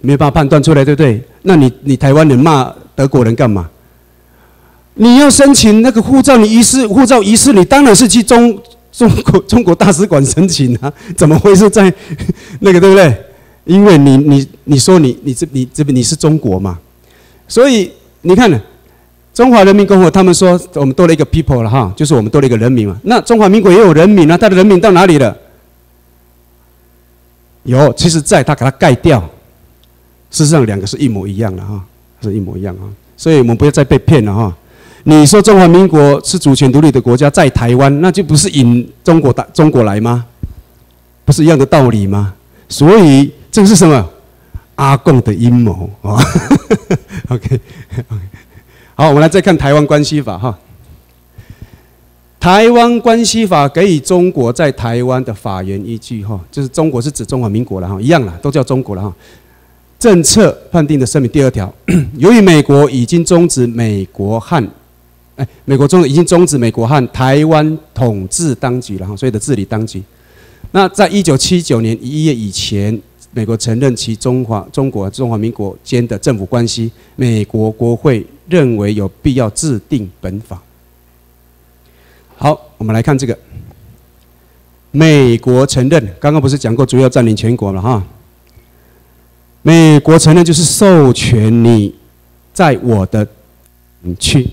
没办法判断出来，对不对？那你你台湾人骂德国人干嘛？你要申请那个护照，你遗失护照遗失，你当然是去中中国中国大使馆申请啊！怎么会是在 那个对不对？因为你你你说你你这你这边你是中国嘛，所以你看呢，中华人民共和国他们说我们多了一个 people 了哈，就是我们多了一个人民嘛。那中华民国也有人民啊，他的人民到哪里了？有，其实在他给他盖掉。事实上，两个是一模一样的哈，是一模一样啊，所以我们不要再被骗了哈。你说中华民国是主权独立的国家，在台湾，那就不是引中国打中国来吗？不是一样的道理吗？所以这个是什么？阿贡的阴谋啊。OK，OK 好，我们来再看台湾关系法哈。台湾关系法给予中国在台湾的法源依据哈，就是中国是指中华民国了哈，一样了，都叫中国了哈。政策判定的声明第二条，由于美国已经终止美国和，哎，美国中已经终止美国和台湾统治当局了哈，所以的治理当局。那在一九七九年一月以前，美国承认其中华中国中华民国间的政府关系，美国国会认为有必要制定本法。好，我们来看这个，美国承认，刚刚不是讲过主要占领全国了哈？美国承认就是授权你在我的你去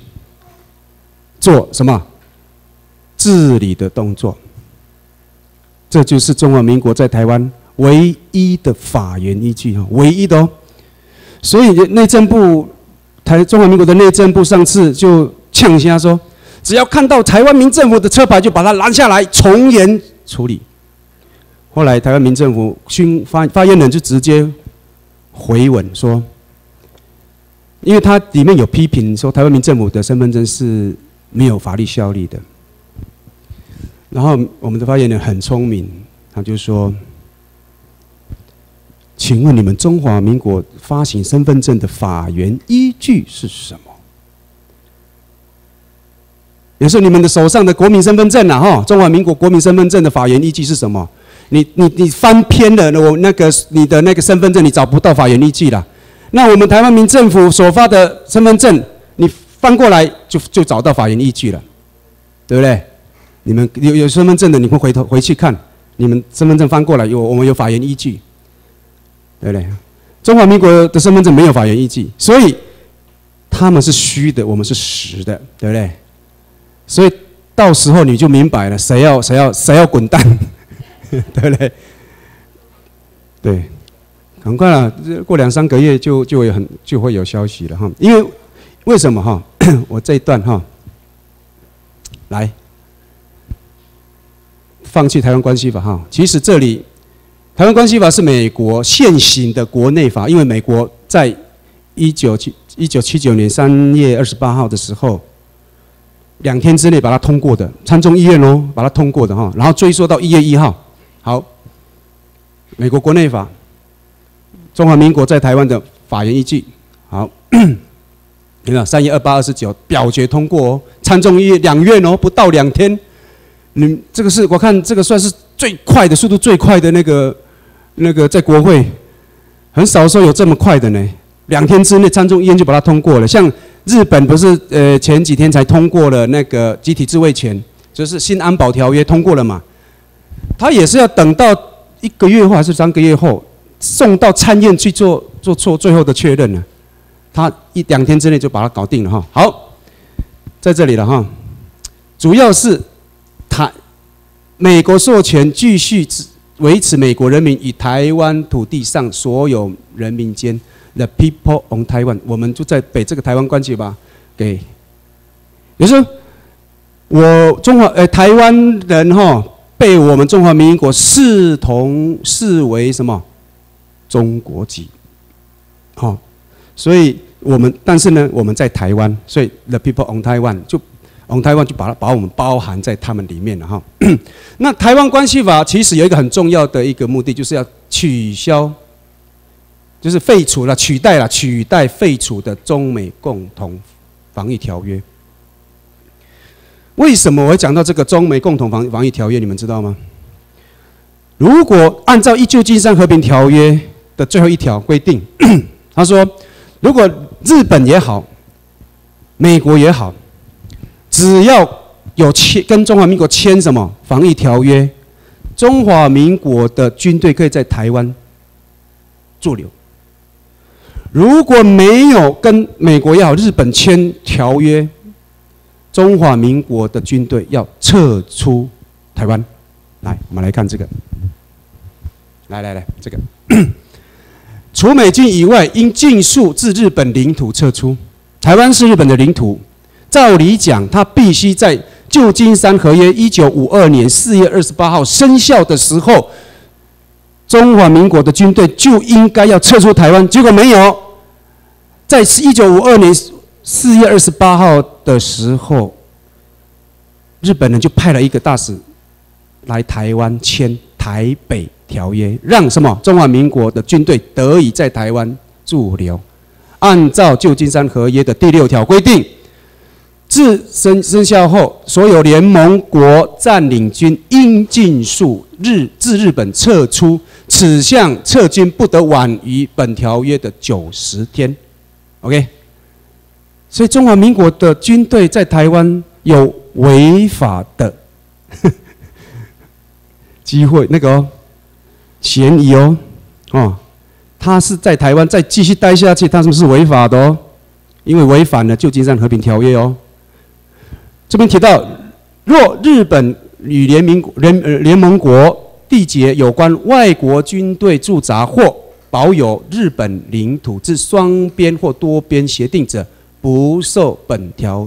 做什么治理的动作，这就是中华民国在台湾唯一的法源依据啊，唯一的哦。所以内政部台中华民国的内政部上次就呛下说，只要看到台湾民政府的车牌，就把它拦下来，从严处理。后来台湾民政府新发发言人就直接。回文说，因为他里面有批评说台湾民政府的身份证是没有法律效力的。然后我们的发言人很聪明，他就说：“请问你们中华民国发行身份证的法源依据是什么？也是你们的手上的国民身份证啊，哈，中华民国国民身份证的法源依据是什么？”你你你翻篇了，我那个你的那个身份证你找不到法源依据了。那我们台湾民政府所发的身份证，你翻过来就就找到法源依据了，对不对？你们有有身份证的，你们回头回去看，你们身份证翻过来有我们有法源依据，对不对？中华民国的身份证没有法源依据，所以他们是虚的，我们是实的，对不对？所以到时候你就明白了，谁要谁要谁要滚蛋。对不对？对，很快了，过两三个月就就会很就会有消息了哈。因为为什么哈？我这一段哈，来放弃台湾关系法哈。其实这里台湾关系法是美国现行的国内法，因为美国在一九七一九七九年三月二十八号的时候，两天之内把它通过的，参众议院哦把它通过的哈，然后追溯到一月一号。好，美国国内法，中华民国在台湾的法源依据。好，你看三月二八二十九表决通过哦，参众议院两院哦，不到两天。你这个是我看这个算是最快的速度，最快的那个那个在国会，很少说有这么快的呢。两天之内参众议院就把它通过了。像日本不是呃前几天才通过了那个集体自卫权，就是新安保条约通过了嘛。他也是要等到一个月后还是三个月后，送到参院去做做错最后的确认呢？他一两天之内就把它搞定了哈。好，在这里了哈，主要是他美国授权继续维持美国人民与台湾土地上所有人民间，the people on Taiwan，我们就在北这个台湾关系吧，给，也是我中华呃台湾人哈。被我们中华民国视同视为什么中国籍？好，所以我们但是呢，我们在台湾，所以 the people on Taiwan 就从台湾就把它把我们包含在他们里面了哈。那台湾关系法其实有一个很重要的一个目的，就是要取消，就是废除了、取代了、取代废除的中美共同防御条约。为什么我会讲到这个中美共同防防御条约？你们知道吗？如果按照《一九金山和平条约》的最后一条规定，他说，如果日本也好，美国也好，只要有签跟中华民国签什么防御条约，中华民国的军队可以在台湾驻留。如果没有跟美国也好、日本签条约，中华民国的军队要撤出台湾，来，我们来看这个。来来来，这个，除美军以外，应尽速自日本领土撤出。台湾是日本的领土，照理讲，它必须在旧金山合约一九五二年四月二十八号生效的时候，中华民国的军队就应该要撤出台湾。结果没有，在一九五二年。四月二十八号的时候，日本人就派了一个大使来台湾签台北条约，让什么中华民国的军队得以在台湾驻留。按照旧金山合约的第六条规定，自生生效后，所有联盟国占领军应尽数日自日本撤出，此项撤军不得晚于本条约的九十天。OK，所以中华民国的军队在台湾有违法的 机会，那个哦，嫌疑哦，哦，他是在台湾再继续待下去，他是不是违法的哦？因为违反了旧金山和平条约哦。这边提到，若日本与联民联呃联盟国缔结有关外国军队驻扎或保有日本领土之双边或多边协定者，不受本条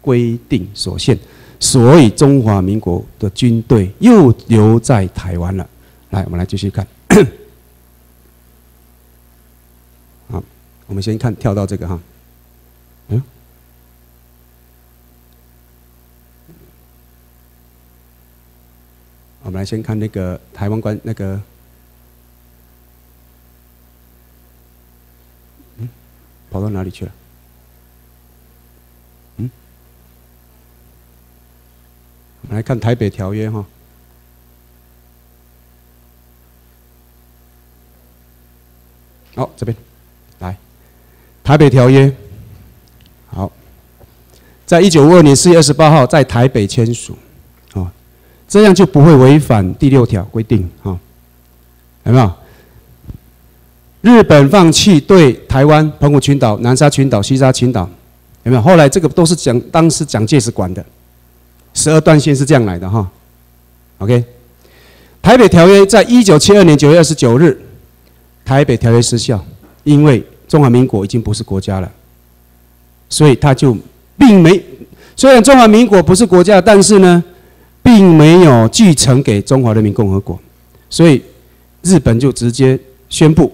规定所限。所以中华民国的军队又留在台湾了。来，我们来继续看。好，我们先看跳到这个哈，我们来先看那个台湾关那个。嗯跑到哪里去了？嗯，我们来看台北条约哈。好，这边来台北条约。好，在一九五二年四月二十八号在台北签署，这样就不会违反第六条规定啊，有没有？日本放弃对台湾、澎湖群岛、南沙群岛、西沙群岛，有没有？后来这个都是蒋当时蒋介石管的，十二段线是这样来的哈。OK，台北条约在一九七二年九月二十九日，台北条约失效，因为中华民国已经不是国家了，所以他就并没虽然中华民国不是国家，但是呢，并没有继承给中华人民共和国，所以日本就直接宣布。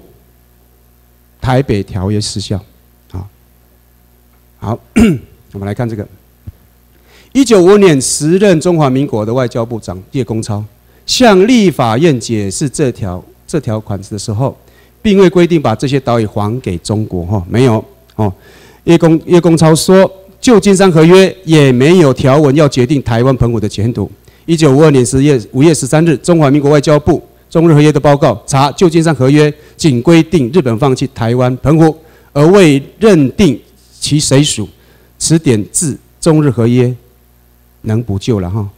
台北条约失效，好，好，我们来看这个。一九五五年，时任中华民国的外交部长叶公超向立法院解释这条这条款子的时候，并未规定把这些岛屿还给中国，哈，没有，哦。叶公叶公超说，旧金山合约也没有条文要决定台湾澎湖的前途。一九五二年十月五月十三日，中华民国外交部。中日合约的报告查旧金山合约仅规定日本放弃台湾澎湖，而未认定其谁属。此点自中日合约能补救了哈。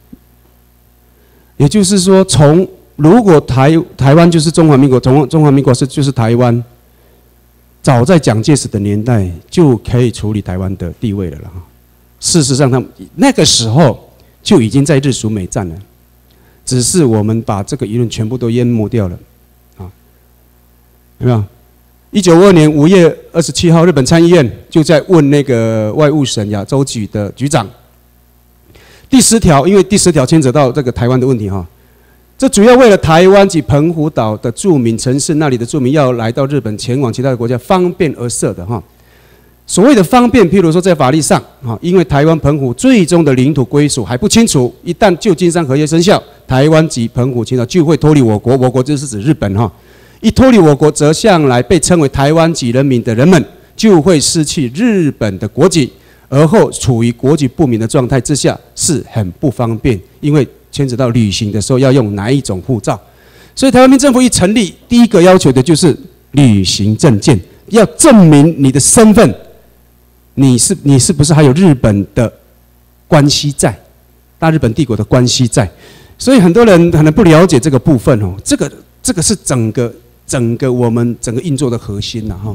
也就是说，从如果台台湾就是中华民国，中中华民国是就是台湾，早在蒋介石的年代就可以处理台湾的地位了了哈。事实上，他们那个时候就已经在日属美战了。只是我们把这个舆论全部都淹没掉了，啊，有没有？一九五二年五月二十七号，日本参议院就在问那个外务省亚洲局的局长，第十条，因为第十条牵扯到这个台湾的问题哈，这主要为了台湾及澎湖岛的著名城市那里的著名要来到日本前往其他的国家方便而设的哈。所谓的方便，譬如说在法律上，啊，因为台湾澎湖最终的领土归属还不清楚，一旦旧金山合约生效，台湾及澎湖群岛就会脱离我国，我国就是指日本哈，一脱离我国，则向来被称为台湾籍人民的人们就会失去日本的国籍，而后处于国籍不明的状态之下，是很不方便，因为牵扯到旅行的时候要用哪一种护照，所以台湾民政府一成立，第一个要求的就是旅行证件，要证明你的身份。你是你是不是还有日本的关系在？大日本帝国的关系在，所以很多人可能不了解这个部分哦。这个这个是整个整个我们整个运作的核心呐哈。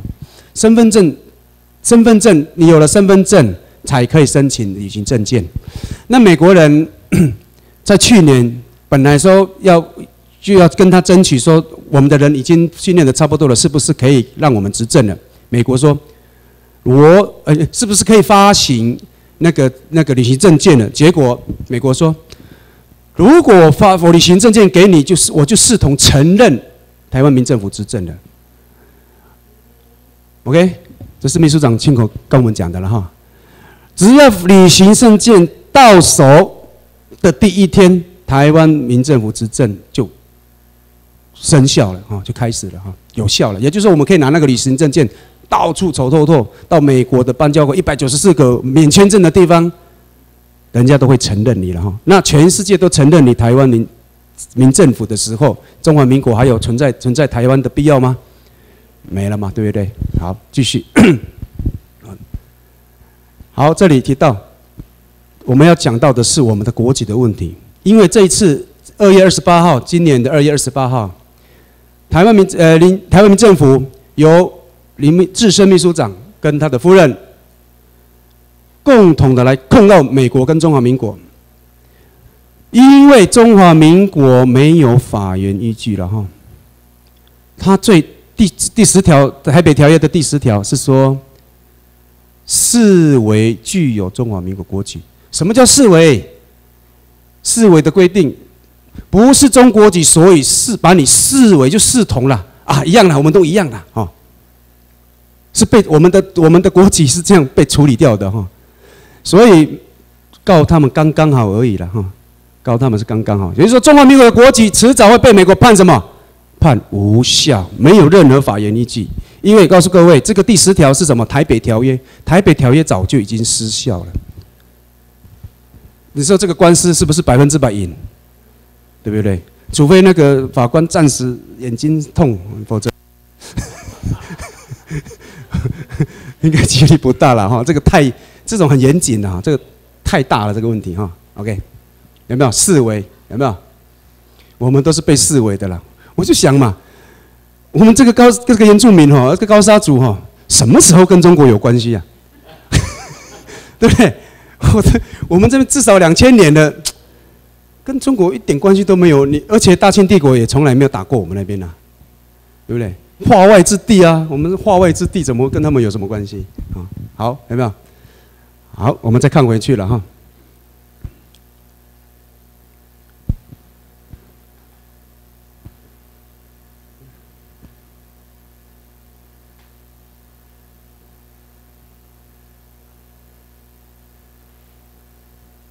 身份证，身份证，你有了身份证才可以申请旅行证件。那美国人 在去年本来说要就要跟他争取说，我们的人已经训练的差不多了，是不是可以让我们执政了？美国说。我呃，是不是可以发行那个那个旅行证件呢？结果美国说，如果发我旅行证件给你，就是我就视同承认台湾民政府执政了。OK，这是秘书长亲口跟我们讲的了哈。只要旅行证件到手的第一天，台湾民政府执政就生效了哈，就开始了哈，有效了。也就是说，我们可以拿那个旅行证件到处走透透，到美国的邦交国一百九十四个免签证的地方，人家都会承认你了哈。那全世界都承认你台湾民民政府的时候，中华民国还有存在存在台湾的必要吗？没了嘛，对不对？好，继续。好，这里提到我们要讲到的是我们的国籍的问题，因为这一次二月二十八号，今年的二月二十八号，台湾民呃林台湾民政府由林志深秘书长跟他的夫人共同的来控告美国跟中华民国，因为中华民国没有法源依据了哈，他最。第第十条台北条约的第十条是说，视为具有中华民国国籍。什么叫视为？视为的规定，不是中国籍，所以是把你视为就视同了啊，一样的，我们都一样的哈。是被我们的我们的国籍是这样被处理掉的哈，所以告他们刚刚好而已了哈，告他们是刚刚好，也就是说中华民国的国籍迟早会被美国判什么？判无效，没有任何法源依据。因为告诉各位，这个第十条是什么？台北条约，台北条约早就已经失效了。你说这个官司是不是百分之百赢？对不对？除非那个法官暂时眼睛痛，否则 应该几率不大了哈。这个太这种很严谨的哈，这个太大了这个问题哈。OK，有没有四维？有没有？我们都是被视为的了。我就想嘛，我们这个高这个原住民哈，这个高沙族哈，什么时候跟中国有关系啊？对不对？我 的我们这边至少两千年了，跟中国一点关系都没有。你而且大清帝国也从来没有打过我们那边呐，对不对？化外之地啊，我们是化外之地，怎么跟他们有什么关系啊？好，有没有？好，我们再看回去了哈。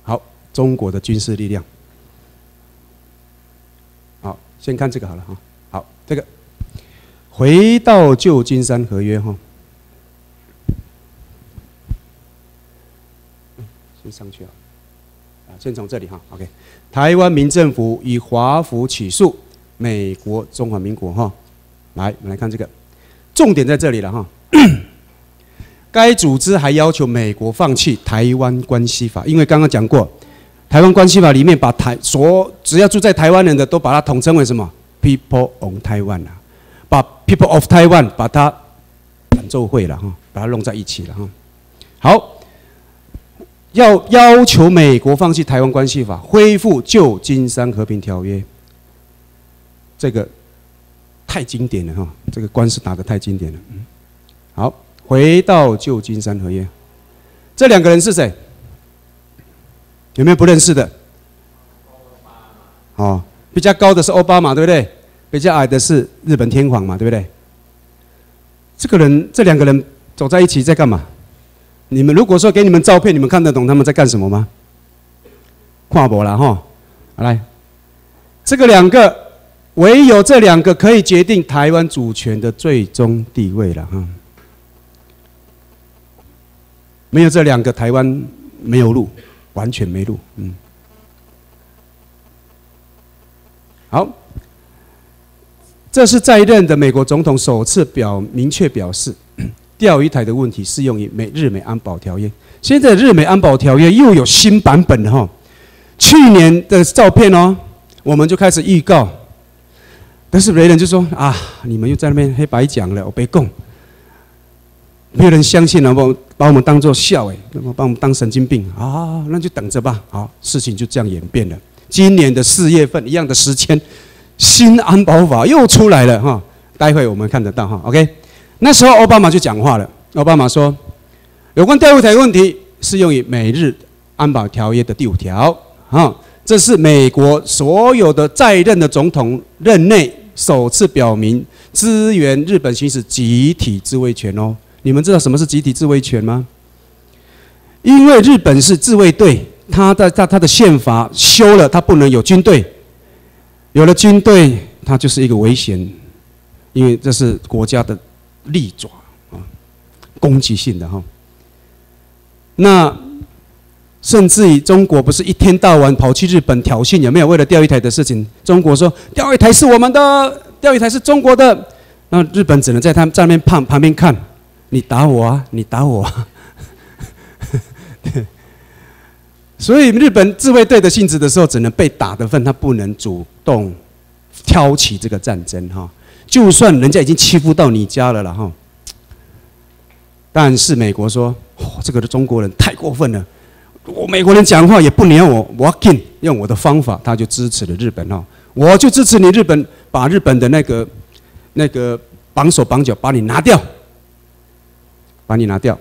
好中国的军事力量，好，先看这个好了哈。好，这个回到旧金山合约哈，先上去啊，啊，先从这里哈。OK，台湾民政府以华府起诉美国中华民国哈，来，我们来看这个，重点在这里了哈。该组织还要求美国放弃台湾关系法，因为刚刚讲过。台湾关系法里面把台所只要住在台湾人的都把它统称为什么？People on Taiwan 啊，把 People of Taiwan 把它反奏会了哈，把它弄在一起了哈。好，要要求美国放弃台湾关系法，恢复旧金山和平条约。这个太经典了哈，这个官司打得太经典了。好，回到旧金山合约，这两个人是谁？有没有不认识的？哦，比较高的是奥巴马，对不对？比较矮的是日本天皇嘛，对不对？这个人，这两个人走在一起在干嘛？你们如果说给你们照片，你们看得懂他们在干什么吗？跨博了哈，来，这个两个，唯有这两个可以决定台湾主权的最终地位了哈。没有这两个，台湾没有路。完全没路，嗯。好，这是在任的美国总统首次表明确表示，钓鱼台的问题适用于美日美安保条约。现在日美安保条约又有新版本了哈，去年的照片哦，我们就开始预告，但是雷人就说啊，你们又在那边黑白讲了，我被供。没有人相信，然后把我们当做笑诶，那么把我们当神经病啊？那就等着吧。好，事情就这样演变了。今年的四月份，一样的时间，新安保法又出来了哈。待会我们看得到哈。OK，那时候奥巴马就讲话了。奥巴马说，有关钓鱼台问题适用于美日安保条约的第五条啊，这是美国所有的在任的总统任内首次表明支援日本行使集体自卫权哦。你们知道什么是集体自卫权吗？因为日本是自卫队，他的他他的宪法修了，他不能有军队，有了军队它就是一个危险，因为这是国家的利爪啊，攻击性的哈。那甚至于中国不是一天到晚跑去日本挑衅，有没有？为了钓鱼台的事情，中国说钓鱼台是我们的，钓鱼台是中国的，那日本只能在他们在那边旁旁边看，你打我啊，你打我。啊。所以日本自卫队的性质的时候，只能被打的份，他不能主动挑起这个战争哈。就算人家已经欺负到你家了了哈，但是美国说，这个的中国人太过分了，我美国人讲话也不鸟我，我进用我的方法，他就支持了日本哈。我就支持你日本，把日本的那个那个绑手绑脚，把你拿掉，把你拿掉。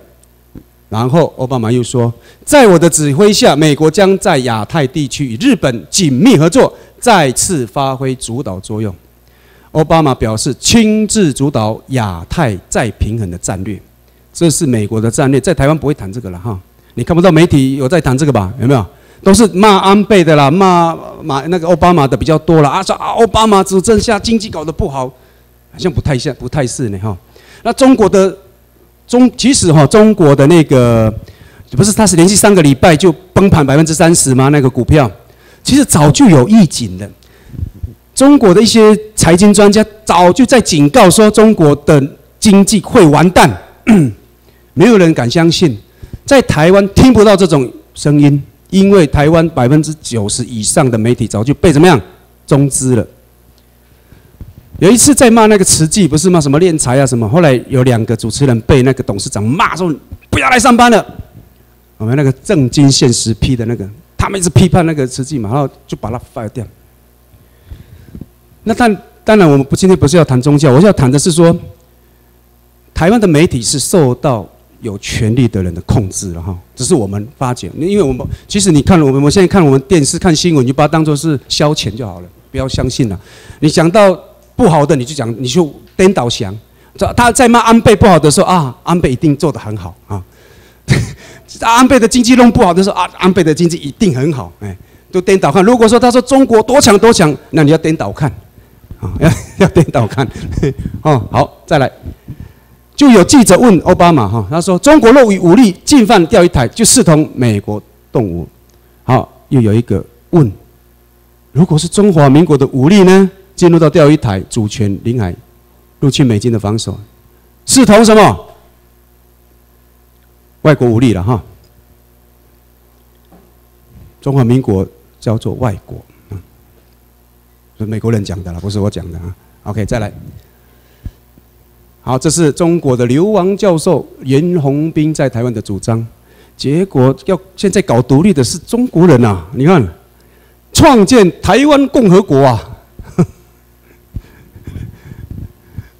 然后奥巴马又说，在我的指挥下，美国将在亚太地区与日本紧密合作，再次发挥主导作用。奥巴马表示亲自主导亚太再平衡的战略，这是美国的战略，在台湾不会谈这个了哈。你看不到媒体有在谈这个吧？有没有？都是骂安倍的啦，骂骂那个奥巴马的比较多了啊。说啊，奥巴马执政下经济搞得不好，好像不太像，不太是呢哈。那中国的。中其实哈，中国的那个不是，它是连续三个礼拜就崩盘百分之三十吗？那个股票其实早就有预警的。中国的一些财经专家早就在警告说，中国的经济会完蛋，没有人敢相信。在台湾听不到这种声音，因为台湾百分之九十以上的媒体早就被怎么样中资了。有一次在骂那个慈济，不是骂什么敛财啊什么？后来有两个主持人被那个董事长骂说不要来上班了。我们那个正经现实批的那个，他们一直批判那个慈济嘛，然后就把它 fire 掉。那但当然我们不今天不是要谈宗教，我是要谈的是说，台湾的媒体是受到有权力的人的控制了哈。只是我们发觉，因为我们其实你看我们我现在看我们电视看新闻，你就把它当做是消遣就好了，不要相信了。你想到。不好的你就讲，你就颠倒想。他在骂安倍不好的时候啊，安倍一定做得很好啊。安倍的经济弄不好的时候啊，安倍的经济一定很好。哎，都颠倒看。如果说他说中国多强多强，那你要颠倒看啊，要要颠倒看。哦，好，再来。就有记者问奥巴马哈，他说中国若以武力进犯钓鱼台，就视同美国动武。好，又有一个问，如果是中华民国的武力呢？进入到钓鱼台主权领海，入侵美军的防守，视同什么？外国武力了哈。中华民国叫做外国，嗯，是美国人讲的了，不是我讲的啊。OK，再来。好，这是中国的流亡教授严宏斌在台湾的主张，结果要现在搞独立的是中国人呐！你看，创建台湾共和国啊！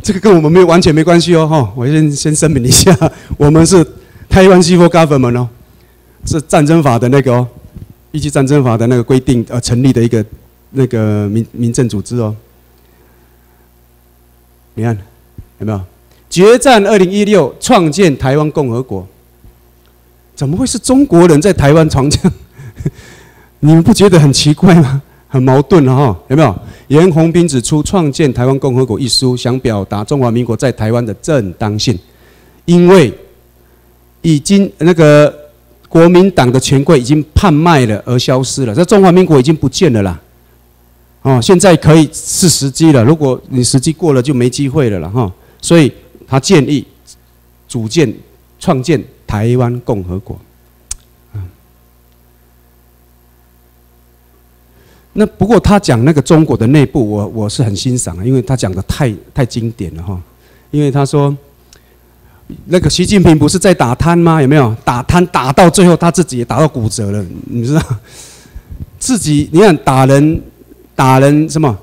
这个跟我们没有完全没关系哦，哈！我先先声明一下，我们是台湾 civil government 哦，是战争法的那个哦，依据战争法的那个规定而成立的一个那个民民政组织哦。你看有没有？决战二零一六，创建台湾共和国，怎么会是中国人在台湾创建？你们不觉得很奇怪吗？很矛盾了哈，有没有？严宏斌指出，《创建台湾共和国》一书想表达中华民国在台湾的正当性，因为已经那个国民党的权贵已经叛卖了而消失了，这中华民国已经不见了啦。哦，现在可以是时机了，如果你时机过了就没机会了了哈。所以他建议组建、创建台湾共和国。那不过他讲那个中国的内部，我我是很欣赏啊，因为他讲的太太经典了哈。因为他说，那个习近平不是在打贪吗？有没有打贪打到最后他自己也打到骨折了？你知道，自己你看打人打人什么？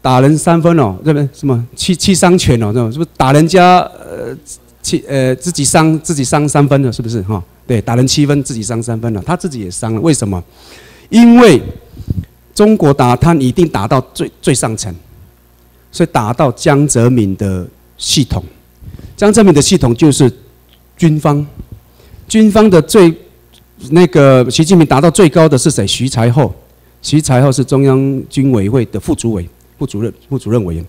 打人三分哦，对不对？什么七七伤拳哦？这种是不是打人家呃七呃自己伤自己伤三分了？是不是哈？对，打人七分自己伤三分了，他自己也伤了。为什么？因为。中国打贪一定打到最最上层，所以打到江泽民的系统。江泽民的系统就是军方，军方的最那个习近平达到最高的是谁？徐才厚，徐才厚是中央军委会的副主委，副主任副主任委员，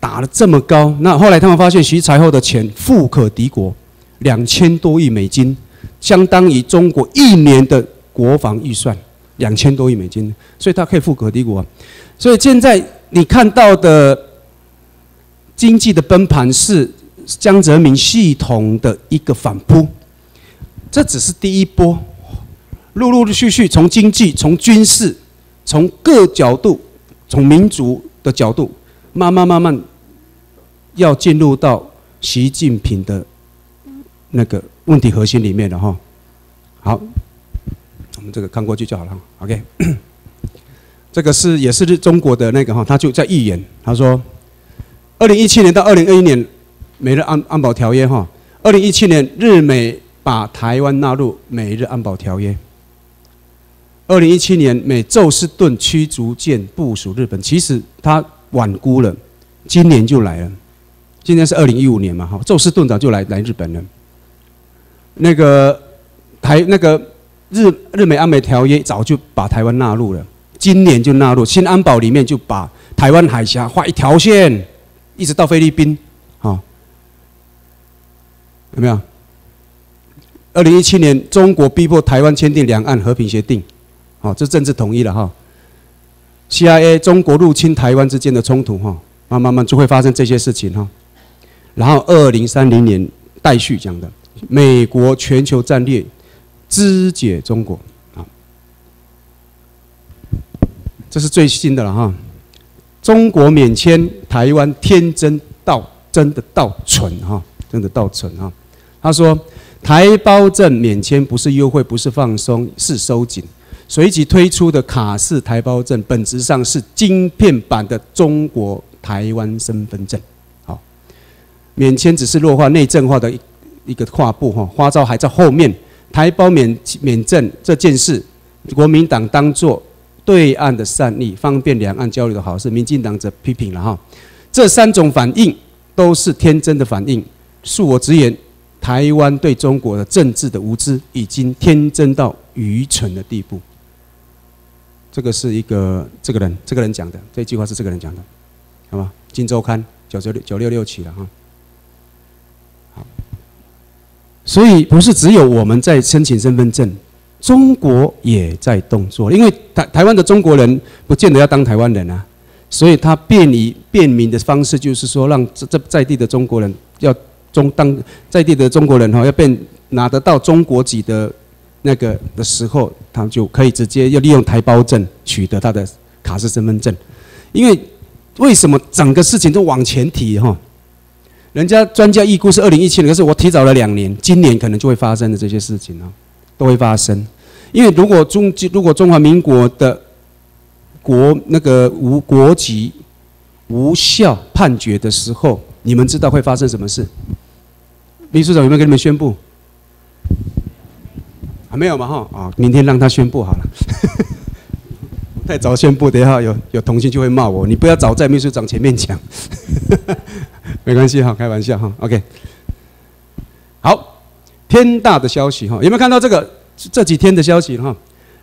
打了这么高，那后来他们发现徐才厚的钱富可敌国，两千多亿美金，相当于中国一年的国防预算，两千多亿美金，所以他可以富可敌国。所以现在你看到的经济的崩盘是江泽民系统的一个反扑，这只是第一波，陆陆续续从经济、从军事、从各角度、从民族的角度，慢慢慢慢要进入到习近平的那个问题核心里面了哈。好，我们这个看过去就好了，OK。这个是也是中国的那个哈，他就在预言，他说，二零一七年到二零二一年，美日安安保条约哈，二零一七年日美把台湾纳入美日安保条约，二零一七年美宙斯盾驱逐舰部署日本，其实他晚估了，今年就来了，今年是二零一五年嘛哈，宙斯盾早就来来日本了，那个台那个日日美安美条约早就把台湾纳入了。今年就纳入新安保里面，就把台湾海峡画一条线，一直到菲律宾，有没有？二零一七年，中国逼迫台湾签订两岸和平协定，好，这政治统一了哈。CIA 中国入侵台湾之间的冲突哈，慢慢慢就会发生这些事情哈。然后二零三零年待续讲的，美国全球战略肢解中国。这是最新的了哈，中国免签，台湾天真到真的到蠢哈，真的到蠢哈。他说，台胞证免签不是优惠，不是放松，是收紧。随即推出的卡式台胞证，本质上是晶片版的中国台湾身份证。好，免签只是弱化内政化的一一个跨步哈，花招还在后面。台胞免免证这件事，国民党当做。对岸的善意，方便两岸交流的好事，民进党则批评了哈。这三种反应都是天真的反应。恕我直言，台湾对中国的政治的无知已经天真到愚蠢的地步。这个是一个这个人，这个人讲的，这句话是这个人讲的，好吗？《金周刊》九九六九六六起了哈。好，所以不是只有我们在申请身份证。中国也在动作，因为台台湾的中国人不见得要当台湾人啊，所以他便以便民的方式，就是说让这这在地的中国人要中当在地的中国人哈，要变拿得到中国籍的那个的时候，他就可以直接要利用台胞证取得他的卡式身份证。因为为什么整个事情都往前提哈？人家专家预估是二零一七年，可是我提早了两年，今年可能就会发生的这些事情啊。都会发生，因为如果中如果中华民国的国那个无国籍无效判决的时候，你们知道会发生什么事？秘书长有没有跟你们宣布？还没有嘛哈啊，明天让他宣布好了。太早宣布，等一下有有同性就会骂我。你不要早在秘书长前面讲，没关系哈，开玩笑哈。OK，好。天大的消息哈，有没有看到这个这几天的消息哈？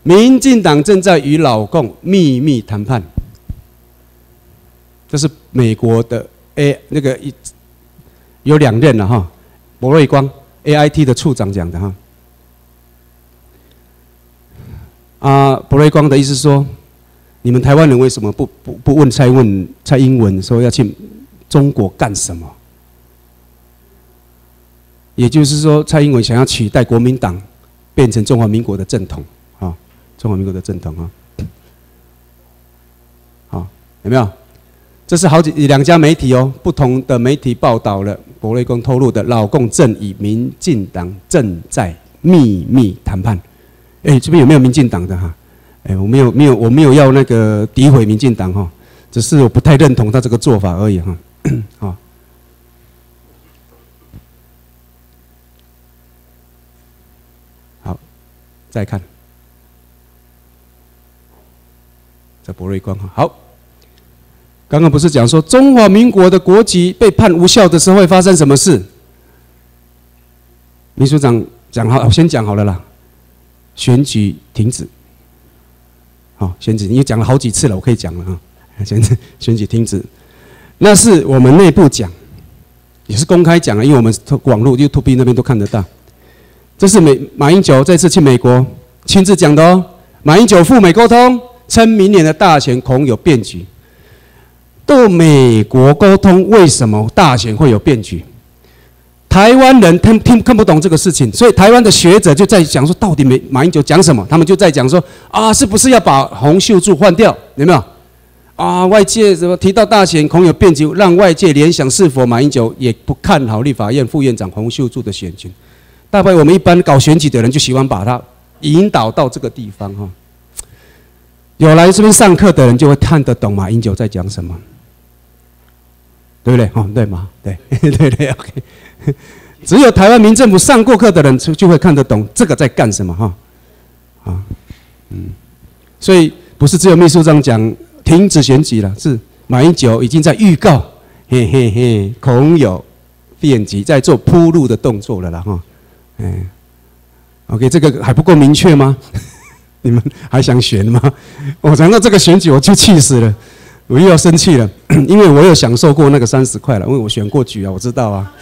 民进党正在与老共秘密谈判，这是美国的 A 那个一有两任了哈，博瑞光 AIT 的处长讲的哈。啊，博瑞光的意思说，你们台湾人为什么不不不问蔡问蔡英文说要去中国干什么？也就是说，蔡英文想要取代国民党，变成中华民国的正统啊，中华民国的正统啊，好，有没有？这是好几两家媒体哦，不同的媒体报道了，博瑞公透露的，老共正与民进党正在秘密谈判。哎，这边有没有民进党的哈？哎，我没有，没有，我没有要那个诋毁民进党哈，只是我不太认同他这个做法而已哈，好。再看，在博瑞光哈好，刚刚不是讲说中华民国的国籍被判无效的时候会发生什么事？秘书长讲好，先讲好了啦，选举停止。好，选举你讲了好几次了，我可以讲了哈。选选举停止，那是我们内部讲，也是公开讲的，因为我们网络 YouTube 那边都看得到。这是美马英九这次去美国亲自讲的哦。马英九赴美沟通，称明年的大选恐有变局。到美国沟通，为什么大选会有变局？台湾人听听看不懂这个事情，所以台湾的学者就在讲说，到底美马英九讲什么？他们就在讲说，啊，是不是要把洪秀柱换掉？有没有？啊，外界什么提到大选恐有变局，让外界联想是否马英九也不看好立法院副院长洪秀柱的选情？大概我们一般搞选举的人就喜欢把它引导到这个地方哈。有来这边上课的人就会看得懂马英九在讲什么，对不对？哦，对吗？对，对对，OK。只有台湾民政府上过课的人就就会看得懂这个在干什么哈。啊，嗯，所以不是只有秘书长讲停止选举了，是马英九已经在预告，嘿嘿嘿，恐有变局，在做铺路的动作了啦哈。嗯，OK，这个还不够明确吗？你们还想选吗？我讲到这个选举，我就气死了，我又要生气了，因为我有享受过那个三十块了，因为我选过举啊，我知道啊。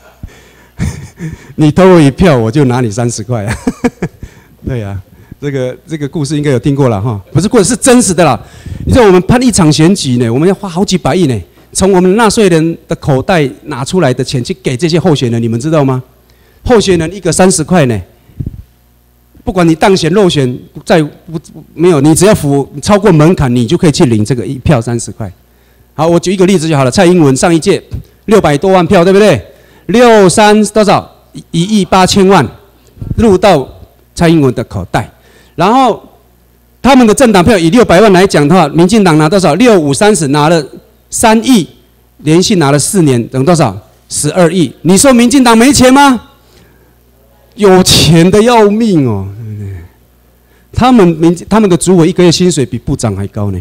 你投我一票，我就拿你三十块啊。对呀，这个这个故事应该有听过了哈，不是故事是真实的啦。你说我们办一场选举呢，我们要花好几百亿呢，从我们纳税人的口袋拿出来的钱去给这些候选人，你们知道吗？候选人一个三十块呢，不管你当选落选，在不没有你只要符超过门槛，你就可以去领这个一票三十块。好，我举一个例子就好了。蔡英文上一届六百多万票，对不对？六三多少一亿八千万入到蔡英文的口袋，然后他们的政党票以六百万来讲的话，民进党拿多少？六五三十拿了三亿，连续拿了四年，等多少？十二亿。你说民进党没钱吗？有钱的要命哦！他们民他们的主委一个月薪水比部长还高呢，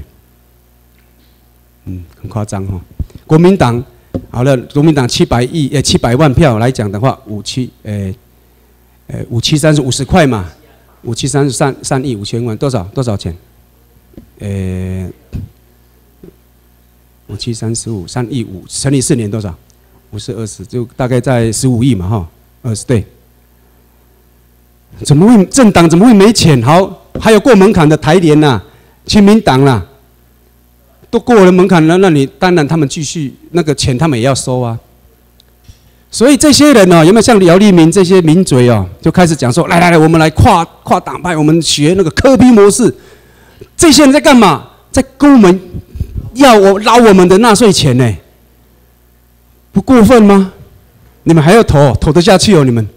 嗯，很夸张哈。国民党好了，国民党七百亿呃七百万票来讲的话，五七呃呃五七三是五十块嘛，五七三是三三亿五千万多少多少钱？呃五七三十五三亿五乘以四年多少？五十二十就大概在十五亿嘛哈，二十对。怎么会政党怎么会没钱？好，还有过门槛的台联呐、亲民党啦，都过了门槛了，那你当然他们继续那个钱他们也要收啊。所以这些人呢，有没有像姚立明这些名嘴哦，就开始讲说：来来来，我们来跨跨党派，我们学那个科比模式。这些人在干嘛？在跟我们要我捞我们的纳税钱呢？不过分吗？你们还要投投得下去哦？你们？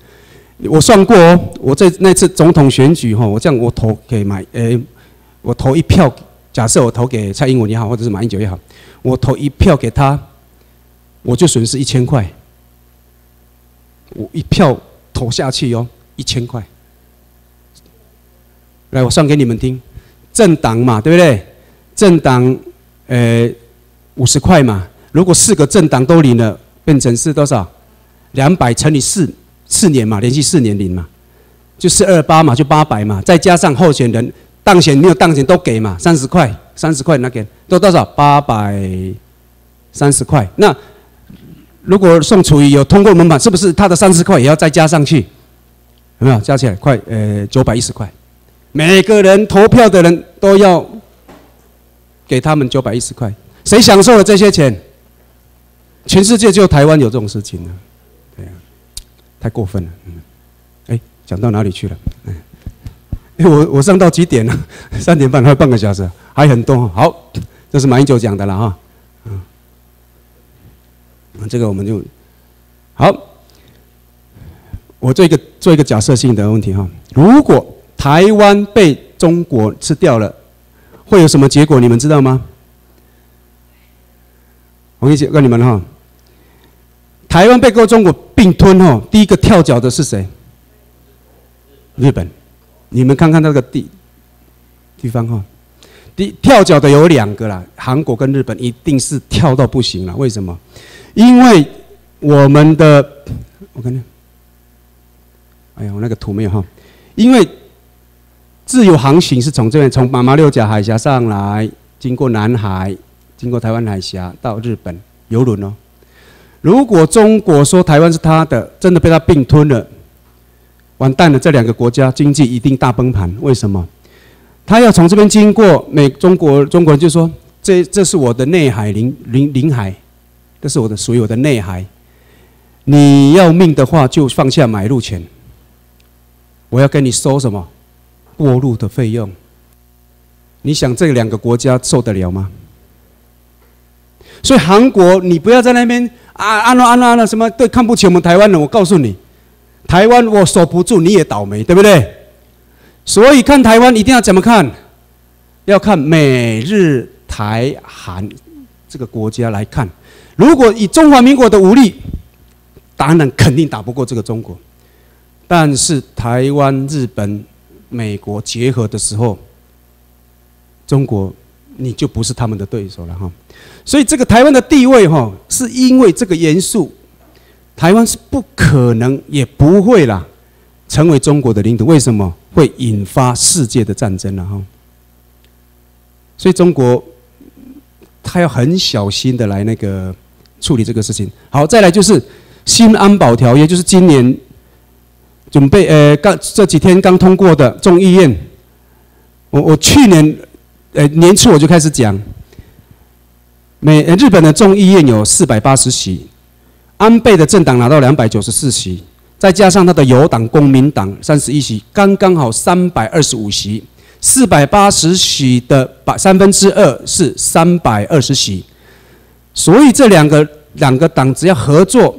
我算过哦，我在那次总统选举哈，我这样我投给买，诶，我投一票，假设我投给蔡英文也好，或者是马英九也好，我投一票给他，我就损失一千块。我一票投下去哦，一千块。来，我算给你们听，政党嘛，对不对？政党，呃，五十块嘛，如果四个政党都领了，变成是多少？两百乘以四。四年嘛，连续四年领嘛，就四二八嘛，就八百嘛，再加上候选人当选没有当选都给嘛，三十块，三十块那给都多少？八百三十块。那如果宋楚瑜有通过门槛，是不是他的三十块也要再加上去？有没有加起来快？呃，九百一十块。每个人投票的人都要给他们九百一十块，谁享受了这些钱？全世界就台湾有这种事情呢。太过分了，嗯，哎，讲到哪里去了？哎，我我上到几点了？三点半，还有半个小时，还很多。好，这是马英九讲的了哈，嗯，这个我们就好。我做一个做一个假设性的问题哈，如果台湾被中国吃掉了，会有什么结果？你们知道吗？我跟你讲，问你们哈。台湾被中国并吞哦，第一个跳脚的是谁？日本。你们看看那个地地方哈，第跳脚的有两个啦，韩国跟日本一定是跳到不行了。为什么？因为我们的我看看，哎呀，我那个图没有哈。因为自由航行是从这边从马马六甲海峡上来，经过南海，经过台湾海峡到日本游轮哦。如果中国说台湾是他的，真的被他并吞了，完蛋了！这两个国家经济一定大崩盘。为什么？他要从这边经过美中国，中国人就说：“这这是我的内海领领领海，这是我的所有的内海。你要命的话，就放下买路钱。我要跟你收什么过路的费用？你想这两个国家受得了吗？所以韩国，你不要在那边。”啊，安了安了安了，什么对看不起我们台湾人？我告诉你，台湾我守不住，你也倒霉，对不对？所以看台湾一定要怎么看？要看美日台韩这个国家来看。如果以中华民国的武力，当然肯定打不过这个中国。但是台湾、日本、美国结合的时候，中国你就不是他们的对手了哈。所以这个台湾的地位哈，是因为这个元素，台湾是不可能也不会啦，成为中国的领土。为什么会引发世界的战争了哈？所以中国他要很小心的来那个处理这个事情。好，再来就是新安保条约，就是今年准备呃刚这几天刚通过的众议院。我我去年呃年初我就开始讲。美日本的众议院有四百八十席，安倍的政党拿到两百九十四席，再加上他的友党公民党三十一席，刚刚好三百二十五席。四百八十席的百三分之二是三百二十席，所以这两个两个党只要合作，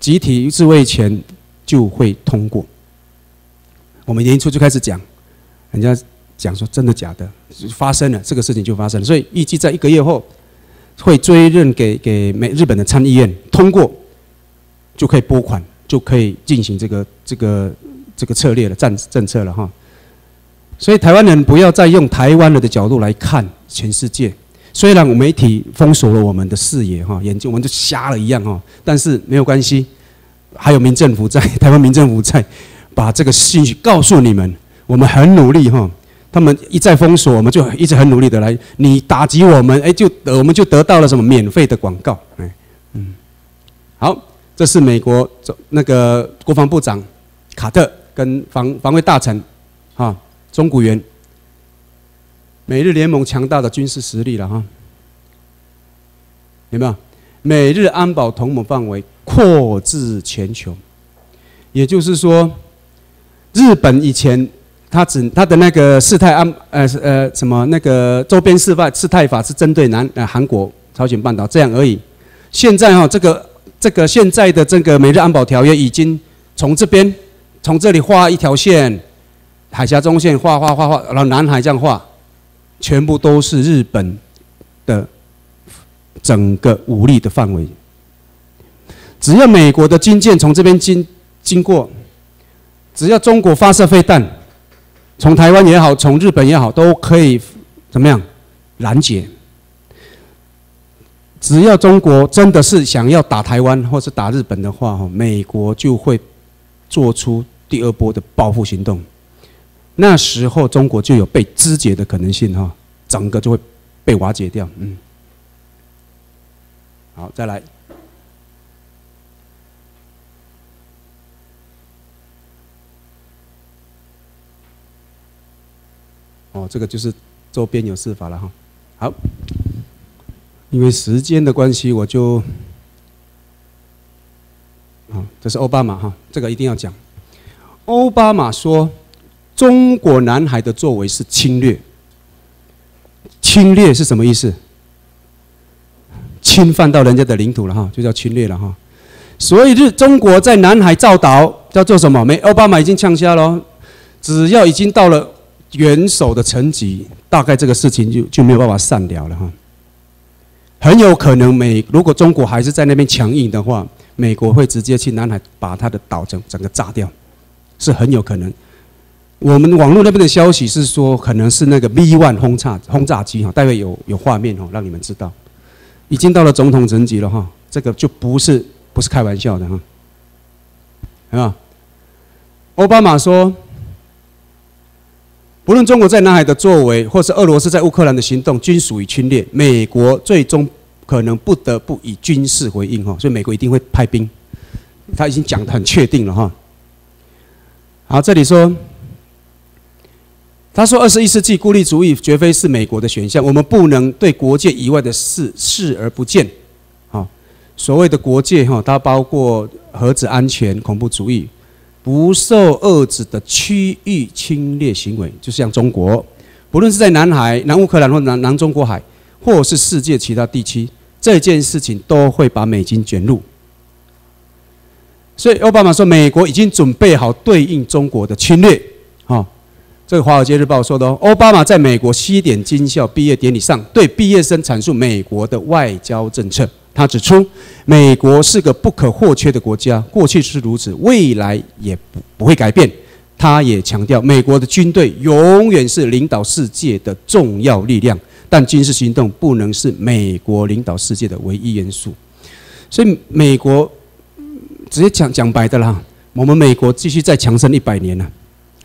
集体自卫权就会通过。我们年初就开始讲，人家讲说真的假的，发生了这个事情就发生了，所以预计在一个月后。会追认给给美日本的参议院通过，就可以拨款，就可以进行这个这个这个策略的战政策了哈。所以台湾人不要再用台湾人的角度来看全世界。虽然媒体封锁了我们的视野哈，眼睛我们就瞎了一样哈，但是没有关系，还有民政府在，台湾民政府在把这个信息告诉你们，我们很努力哈。他们一再封锁，我们就一直很努力的来，你打击我们，哎，就我们就得到了什么免费的广告，哎，嗯，好，这是美国那个国防部长卡特跟防防卫大臣，哈，中古元，美日联盟强大的军事实力了哈，有没有？美日安保同盟范围扩至全球，也就是说，日本以前。他只他的那个事态安呃呃什么那个周边事态事态法是针对南呃韩国朝鲜半岛这样而已。现在哈这个这个现在的这个美日安保条约已经从这边从这里画一条线，海峡中线画画画画，然后南海这样画，全部都是日本的整个武力的范围。只要美国的军舰从这边经经过，只要中国发射飞弹。从台湾也好，从日本也好，都可以怎么样拦截？只要中国真的是想要打台湾或是打日本的话，哈，美国就会做出第二波的报复行动。那时候中国就有被肢解的可能性，哈，整个就会被瓦解掉。嗯，好，再来。哦，这个就是周边有事法了哈。好，因为时间的关系，我就，啊，这是奥巴马哈，这个一定要讲。奥巴马说，中国南海的作为是侵略。侵略是什么意思？侵犯到人家的领土了哈，就叫侵略了哈。所以日中国在南海造岛叫做什么？没，奥巴马已经呛下了，只要已经到了。元首的层级，大概这个事情就就没有办法善了了哈。很有可能美如果中国还是在那边强硬的话，美国会直接去南海把他的岛整整个炸掉，是很有可能。我们网络那边的消息是说，可能是那个 B one 轰炸轰炸机哈，待会有有画面哦，让你们知道，已经到了总统层级了哈，这个就不是不是开玩笑的哈，啊，奥巴马说。不论中国在南海的作为，或是俄罗斯在乌克兰的行动，均属于侵略。美国最终可能不得不以军事回应哈，所以美国一定会派兵。他已经讲得很确定了哈。好，这里说，他说二十一世纪孤立主义绝非是美国的选项，我们不能对国界以外的事视而不见。好，所谓的国界哈，它包括核子安全、恐怖主义。不受遏制的区域侵略行为，就像中国，不论是在南海、南乌克兰或南南中国海，或是世界其他地区，这件事情都会把美军卷入。所以奥巴马说，美国已经准备好对应中国的侵略。哈，这个《华尔街日报》说的哦。奥巴马在美国西点军校毕业典礼上，对毕业生阐述美国的外交政策。他指出，美国是个不可或缺的国家，过去是如此，未来也不不会改变。他也强调，美国的军队永远是领导世界的重要力量，但军事行动不能是美国领导世界的唯一元素。所以，美国直接讲讲白的啦，我们美国继续再强盛一百年呢。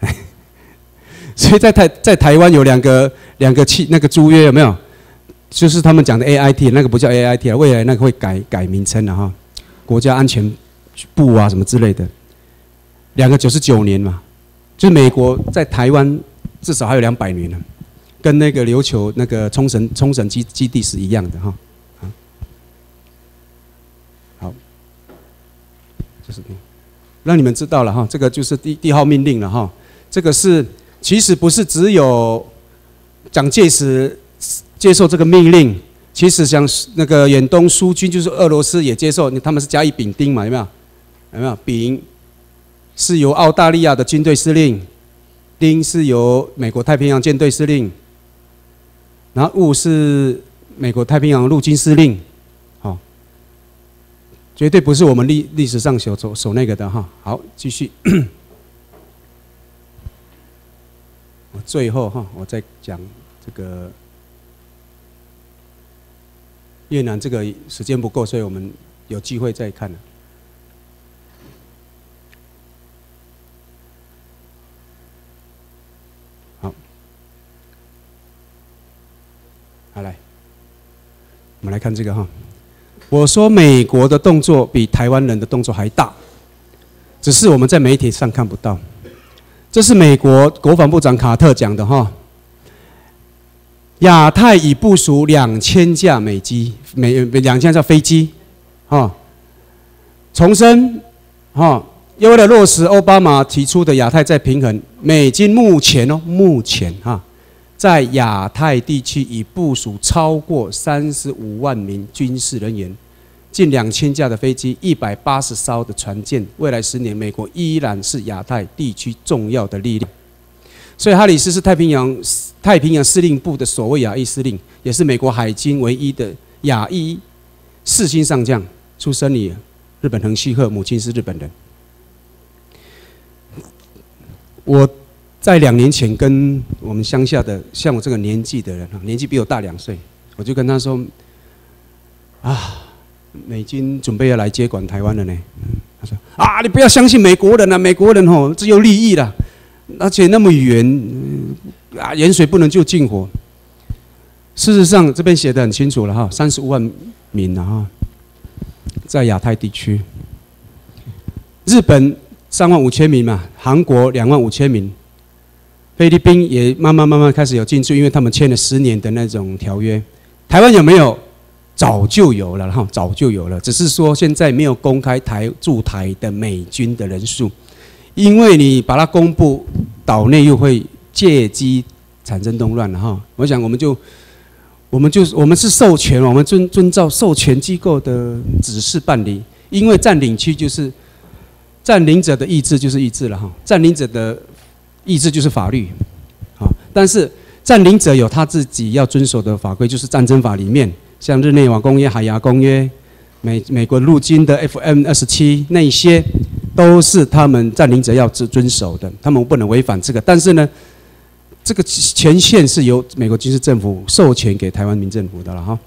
所以在台在台湾有两个两个气那个租约有没有？就是他们讲的 A I T，那个不叫 A I T 了，未来那个会改改名称的哈，国家安全部啊什么之类的，两个九十九年嘛，就美国在台湾至少还有两百年呢，跟那个琉球那个冲绳冲绳基基地是一样的哈，好，就是让你们知道了哈，这个就是第第号命令了哈，这个是其实不是只有蒋介石。接受这个命令，其实像那个远东苏军，就是俄罗斯也接受，他们是甲乙丙丁嘛，有没有？有没有？丙是由澳大利亚的军队司令，丁是由美国太平洋舰队司令，然后戊是美国太平洋陆军司令，好，绝对不是我们历历史上所所所那个的哈。好，继续，最后哈，我再讲这个。越南这个时间不够，所以我们有机会再看。好，好来，我们来看这个哈。我说美国的动作比台湾人的动作还大，只是我们在媒体上看不到。这是美国国防部长卡特讲的哈。亚太已部署两千架美机，美两千架飞机，哈，重申，哈，为了落实奥巴马提出的亚太再平衡，美军目前哦，目前哈，在亚太地区已部署超过三十五万名军事人员，近两千架的飞机，一百八十艘的船舰，未来十年，美国依然是亚太地区重要的力量。所以，哈里斯是太平洋太平洋司令部的所谓亚裔司令，也是美国海军唯一的亚裔四星上将，出生于日本横须贺，母亲是日本人。我在两年前跟我们乡下的像我这个年纪的人啊，年纪比我大两岁，我就跟他说：“啊，美军准备要来接管台湾了呢。”他说：“啊，你不要相信美国人啊，美国人哦只有利益了。”而且那么远啊，远水不能救近火。事实上，这边写的很清楚了哈，三十五万名了哈，在亚太地区，日本三万五千名嘛，韩国两万五千名，菲律宾也慢慢慢慢开始有进驻，因为他们签了十年的那种条约。台湾有没有？早就有了哈，早就有了，只是说现在没有公开台驻台的美军的人数。因为你把它公布，岛内又会借机产生动乱了哈。我想我们就，我们就我们是授权，我们遵遵照授权机构的指示办理。因为占领区就是占领者的意志就是意志了哈，占领者的意志就是法律，啊，但是占领者有他自己要遵守的法规，就是战争法里面，像日内瓦公约、海牙公约、美美国陆军的 FM 二十七那些。都是他们占领者要遵遵守的，他们不能违反这个。但是呢，这个权限是由美国军事政府授权给台湾民政府的了哈。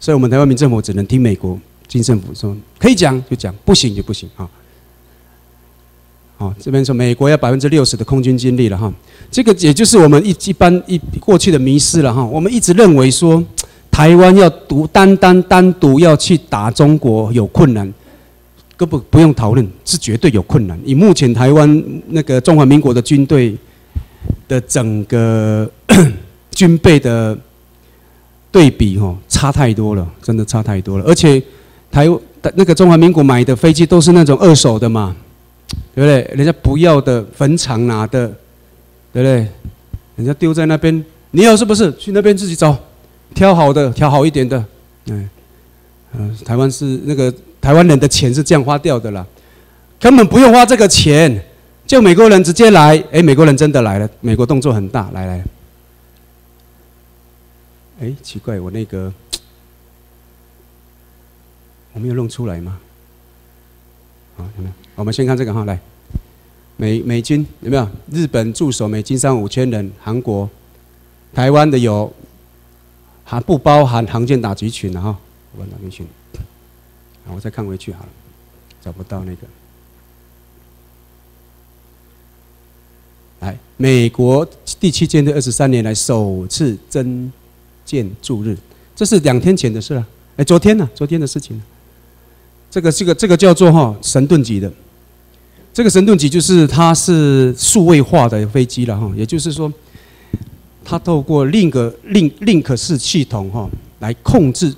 所以我们台湾民政府只能听美国军政府说，可以讲就讲，不行就不行啊。好，这边说美国要百分之六十的空军军力了哈，这个也就是我们一一般一过去的迷失了哈。我们一直认为说，台湾要独单单单独要去打中国有困难，根本不用讨论，是绝对有困难。以目前台湾那个中华民国的军队的整个 军备的对比哈，差太多了，真的差太多了，而且。台那个中华民国买的飞机都是那种二手的嘛，对不对？人家不要的坟场拿的，对不对？人家丢在那边，你要是不是去那边自己找，挑好的，挑好一点的，嗯，嗯，台湾是那个台湾人的钱是这样花掉的啦，根本不用花这个钱，就美国人直接来，哎，美国人真的来了，美国动作很大，来来，哎，奇怪，我那个。我没有弄出来吗？好，有没有？我们先看这个哈，来，美美军有没有？日本驻守美军上五千人，韩国、台湾的有，还不包含航舰打击群的哈，我打击群。我再看回去好了，找不到那个。来，美国第七舰队二十三年来首次增舰驻日，这是两天前的事了。哎，昨天呢？昨天的事情。这个这个这个叫做哈神盾级的，这个神盾级就是它是数位化的飞机了哈，也就是说，它透过另一个 link link 式系统哈来控制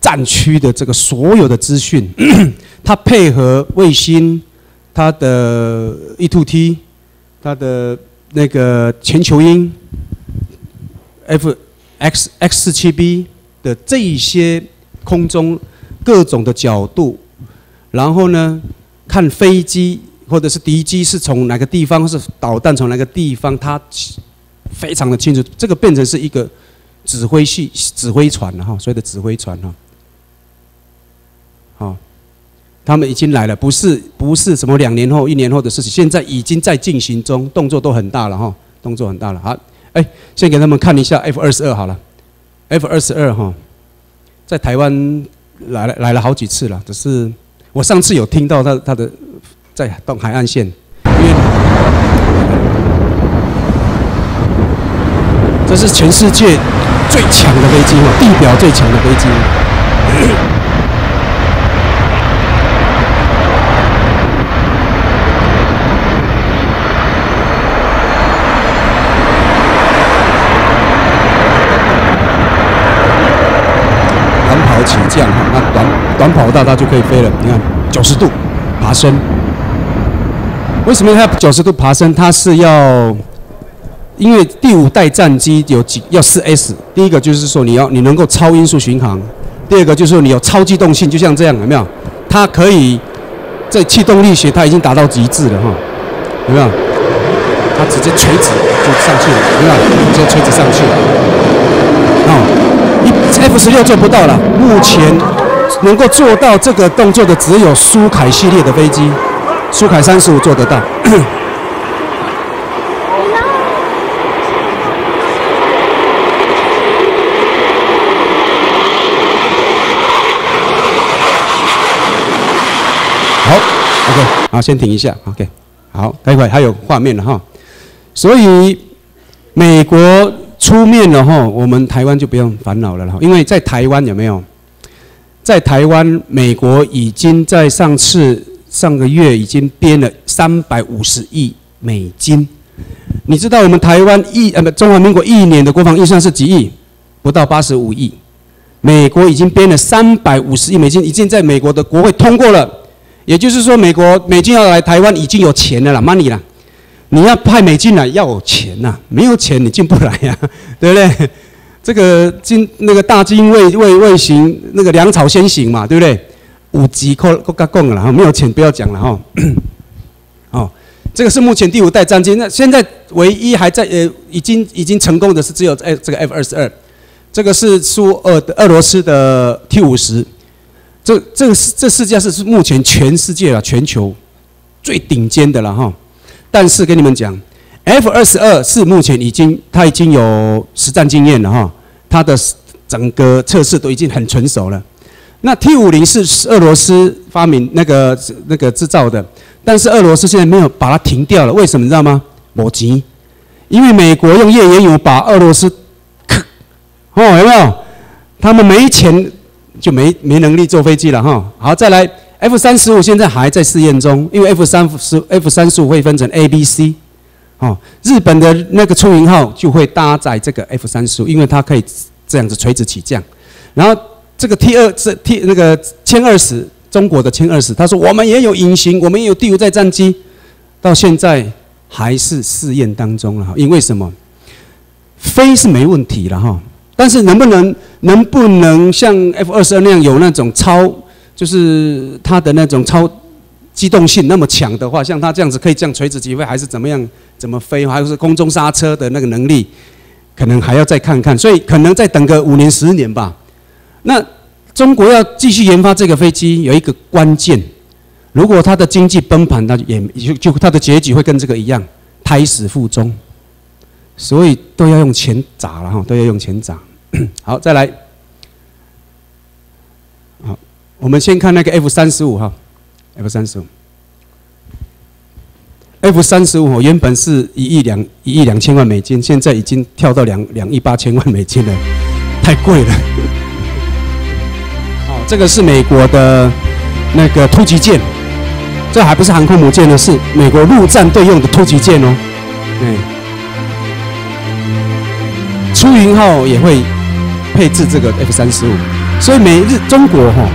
战区的这个所有的资讯，它配合卫星，它的 E2T，它的那个全球鹰，F X X 四七 B 的这一些空中。各种的角度，然后呢，看飞机或者是敌机是从哪个地方，是导弹从哪个地方，它非常的清楚。这个变成是一个指挥系、指挥船了哈，所谓的指挥船哈。好，他们已经来了，不是不是什么两年后、一年后的事情，现在已经在进行中，动作都很大了哈，动作很大了。好，哎，先给他们看一下 F 二十二好了，F 二十二哈，在台湾。来了来了好几次了，只是我上次有听到他他的在东海岸线，因为这是全世界最强的飞机地表最强的飞机。短跑起降哈，那短短跑到它就可以飞了。你看九十度爬升，为什么它九十度爬升？它是要因为第五代战机有几要四 S，第一个就是说你要你能够超音速巡航，第二个就是说你有超机动性，就像这样有没有？它可以在气动力学它已经达到极致了哈，有没有？它直接垂直就上去了，有没有？直接垂直上去了，哦。F 十六做不到了，目前能够做到这个动作的只有苏凯系列的飞机，苏凯三十五做得到。好，OK，好，先停一下，OK，好，待会还有画面了哈，所以美国。出面了哈，我们台湾就不用烦恼了哈，因为在台湾有没有？在台湾，美国已经在上次上个月已经编了三百五十亿美金。你知道我们台湾一呃不中华民国一年的国防预算是几亿？不到八十五亿。美国已经编了三百五十亿美金，已经在美国的国会通过了。也就是说，美国美金要来台湾已经有钱了啦，money 了。你要派美军来要有钱呐，没有钱你进不来呀，对不对？这个金那个大金卫卫卫行那个粮草先行嘛，对不对？五级扣够够够了哈，没有钱不要讲了哈。哦，这个是目前第五代战机，那现在唯一还在呃已经已经成功的是只有哎这个 F 二十二，这个是苏俄俄罗斯的 T 五十，这这个是这四架是是目前全世界啊全球最顶尖的了哈。但是跟你们讲，F 二十二是目前已经它已经有实战经验了哈，它的整个测试都已经很成熟了。那 T 五零是俄罗斯发明那个那个制造的，但是俄罗斯现在没有把它停掉了，为什么你知道吗？我急，因为美国用页岩油把俄罗斯，哦有没有？他们没钱就没没能力坐飞机了哈。好，再来 F 三十五现在还在试验中，因为 F 三十 F 三十五会分成 A、B、C，哦，日本的那个出云号就会搭载这个 F 三十五，因为它可以这样子垂直起降。然后这个 T 二这 T 那个歼二十，中国的歼二十，他说我们也有隐形，我们也有第五代战机，到现在还是试验当中了哈。因为什么？飞是没问题了哈。但是能不能能不能像 F 二十二那样有那种超，就是它的那种超机动性那么强的话，像它这样子可以这样垂直起飞，还是怎么样怎么飞，还是空中刹车的那个能力，可能还要再看看。所以可能再等个五年十年吧。那中国要继续研发这个飞机，有一个关键，如果它的经济崩盘，它也就就它的结局会跟这个一样，胎死腹中。所以都要用钱砸了哈，都要用钱砸。好，再来。好，我们先看那个 F 三十五哈，F 三十五，F 三十五原本是一亿两一亿两千万美金，现在已经跳到两两亿八千万美金了，太贵了。哦，这个是美国的那个突击舰，这还不是航空母舰呢，是美国陆战队用的突击舰哦。嗯，出云号也会。配置这个 F 三十五，所以每日中国哈，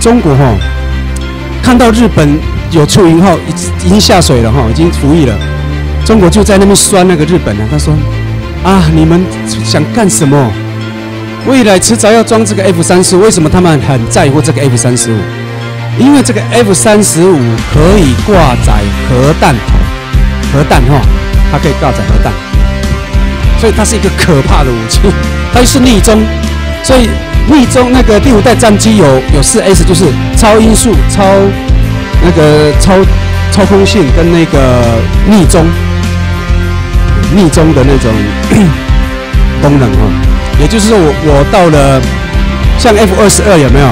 中国哈，看到日本有出云号已已经下水了哈，已经服役了，中国就在那边酸那个日本呢。他说：“啊，你们想干什么？未来迟早要装这个 F 三十五，为什么他们很在乎这个 F 三十五？因为这个 F 三十五可以挂载核弹头，核弹哈，它可以挂载核弹。”所以它是一个可怕的武器，它是逆中，所以逆中那个第五代战机有有四 S，就是超音速、超那个超超空性跟那个逆中逆中的那种 功能哦。也就是说，我我到了像 F 二十二有没有？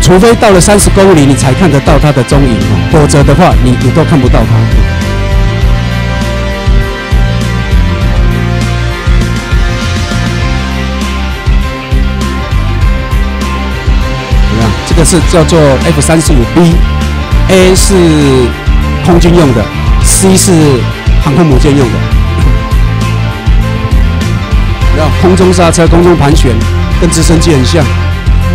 除非到了三十公里，你才看得到它的踪影哦，否则的话，你你都看不到它。这个是叫做 F 三十五 B，A 是空军用的，C 是航空母舰用的。然后空中刹车、空中盘旋，跟直升机很像，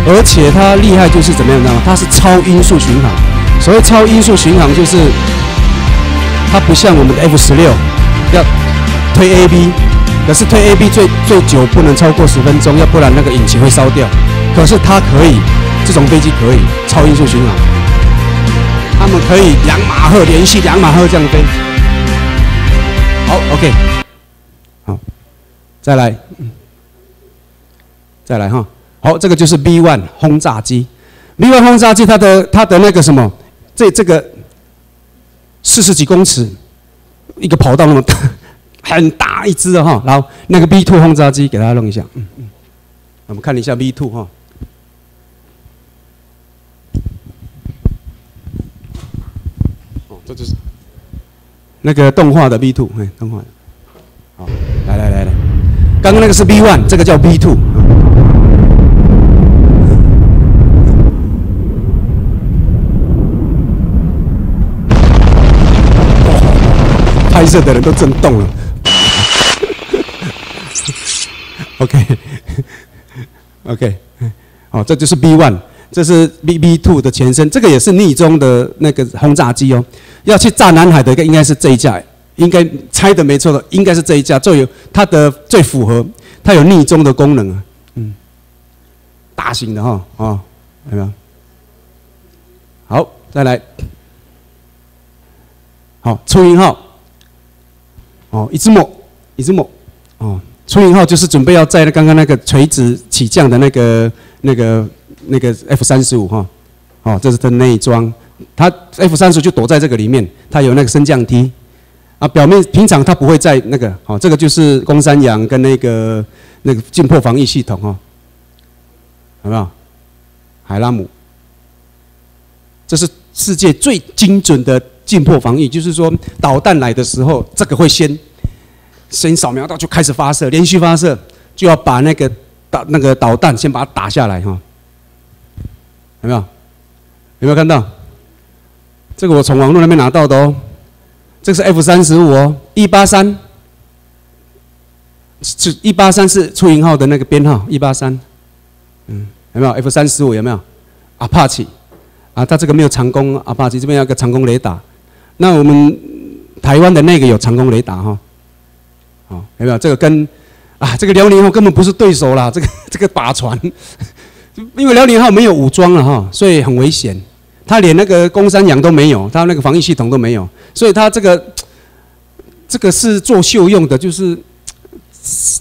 而且它厉害就是怎么样，知道吗？它是超音速巡航。所谓超音速巡航，就是它不像我们的 F 十六要推 AB，可是推 AB 最最久不能超过十分钟，要不然那个引擎会烧掉。可是它可以。这种飞机可以超音速巡航，他们可以两马赫连续两马赫这样飞。好，OK，好，再来，再来哈。好，这个就是 B one 轰炸机。，B one 轰炸机它的它的那个什么，这这个四十几公尺一个跑道那么大，很大一只哈。然后那个 B two 轰炸机给大家弄一下，嗯嗯，我们看一下 B two 哈。这就是。那个动画的 B two，哎，动画的，好，来来来来，刚刚那个是 B one，这个叫 B two，拍摄的人都震动了，OK，OK，好，这就是 B one。这是 B B Two 的前身，这个也是逆中的那个轰炸机哦。要去炸南海的，应该是这一架，应该猜的没错的，应该是这一架最有它的最符合，它有逆中的功能啊。嗯，大型的哈啊，有没有？好，再来，好，出云号，哦，一只墨，一只墨，哦，出云号就是准备要在刚刚那个垂直起降的那个那个。那个 F 三十五哈，哦，这是它内装，它 F 三十五就躲在这个里面，它有那个升降梯，啊，表面平常它不会在那个，哦，这个就是公山羊跟那个那个进破防御系统哈，有没有？海拉姆，这是世界最精准的进迫防御，就是说导弹来的时候，这个会先先扫描到就开始发射，连续发射就要把那个导那个导弹先把它打下来哈。有没有？有没有看到？这个我从网络那边拿到的哦。这是 F 三十五哦，一八三，是一八三是出营号的那个编号，一八三。嗯，有没有 F 三十五？有没有阿帕奇啊，它这个没有长弓阿帕奇这边有个长弓雷达。那我们台湾的那个有长弓雷达哈。好，有没有？这个跟啊，这个辽宁号根本不是对手啦，这个这个靶船。因为辽宁号没有武装了哈，所以很危险。他连那个攻山养都没有，他那个防御系统都没有，所以他这个这个是作秀用的，就是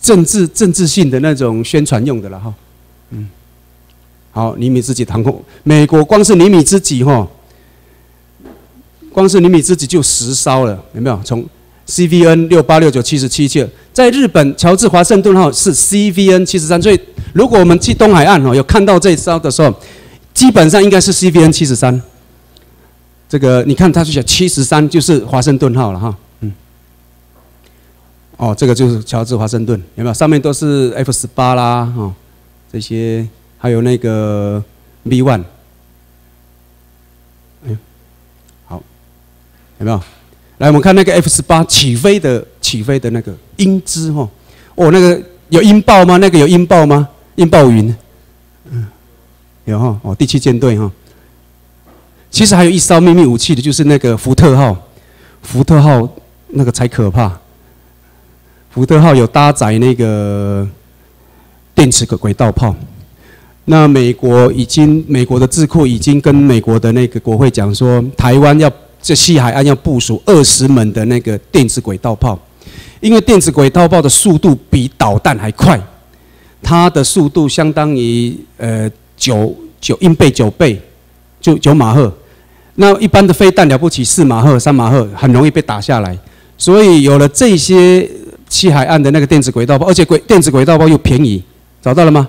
政治政治性的那种宣传用的了哈。嗯，好，尼米兹级航空，美国光是尼米兹级哈，光是尼米兹级就十艘了，有没有？从 CVN 六八六九七十七七，在日本乔治华盛顿号是 CVN 七十三，所以。如果我们去东海岸哦，有看到这艘的时候，基本上应该是 CVN 七十三。这个你看，它就写七十三，就是华盛顿号了哈。嗯。哦，这个就是乔治华盛顿，有没有？上面都是 F 十八啦，哈，这些还有那个 V one。哎，好，有没有？来，我们看那个 F 十八起飞的起飞的那个英姿哈。哦，那个有音爆吗？那个有音爆吗？音爆云，嗯，有哈哦，第七舰队哈。其实还有一艘秘密武器的，就是那个福特号。福特号那个才可怕。福特号有搭载那个电磁轨道炮。那美国已经，美国的智库已经跟美国的那个国会讲说，台湾要这西海岸要部署二十门的那个电子轨道炮，因为电子轨道炮的速度比导弹还快。它的速度相当于呃九九英倍九倍，就九马赫。那一般的飞弹了不起四马赫三马赫，很容易被打下来。所以有了这些西海岸的那个电子轨道炮，而且轨电子轨道炮又便宜，找到了吗？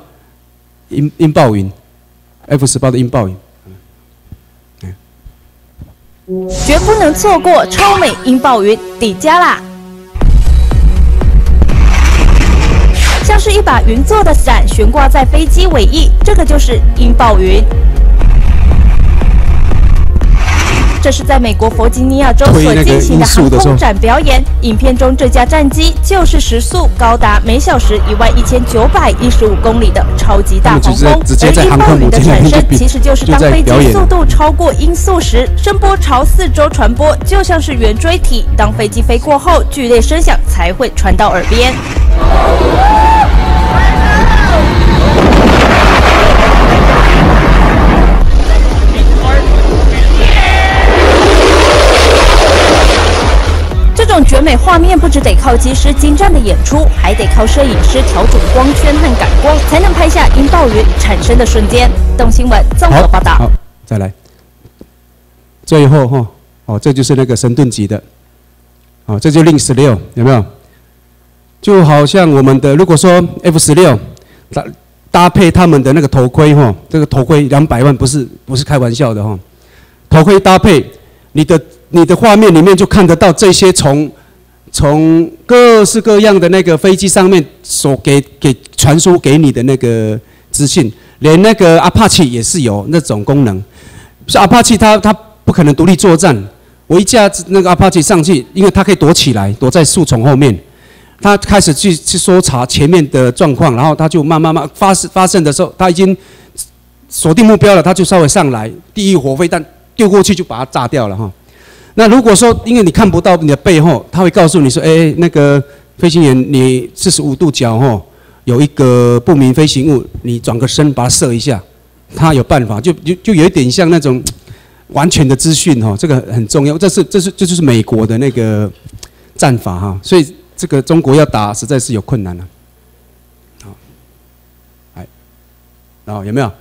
音音爆云，F 十八的音爆云。绝不能错过超美音爆云，底加啦！像是一把云做的伞悬挂在飞机尾翼，这个就是音爆云。这是在美国弗吉尼亚州所进行的航空展表演。影片中这架战机就是时速高达每小时一万一千九百一十五公里的超级大黄蜂。而音暴雨的产生，其实就是当飞机速度超过音速时，声波朝四周传播，就像是圆锥体。当飞机飞过后，剧烈声响才会传到耳边。这种绝美画面不只得靠机师精湛的演出，还得靠摄影师调整光圈和感光，才能拍下因暴雨产生的瞬间。动新闻综合报道。好，再来。最后哈，哦，这就是那个神盾级的，哦，这就令十六，有没有？就好像我们的，如果说 F 十六搭搭配他们的那个头盔哈，这个头盔两百万不是不是开玩笑的哈，头盔搭配你的你的画面里面就看得到这些从从各式各样的那个飞机上面所给给传输给你的那个资讯，连那个阿帕奇也是有那种功能，是阿帕奇它它不可能独立作战，我一架那个阿帕奇上去，因为它可以躲起来，躲在树丛后面。他开始去去搜查前面的状况，然后他就慢慢慢发发生的时候，他已经锁定目标了，他就稍微上来，第一火飞弹丢过去就把它炸掉了哈。那如果说因为你看不到你的背后，他会告诉你说：“哎，那个飞行员，你四十五度角吼，有一个不明飞行物，你转个身把它射一下。”他有办法，就就就有一点像那种完全的资讯哈，这个很重要。这是这是这就是美国的那个战法哈，所以。这个中国要打实在是有困难了，好，哎，然后有没有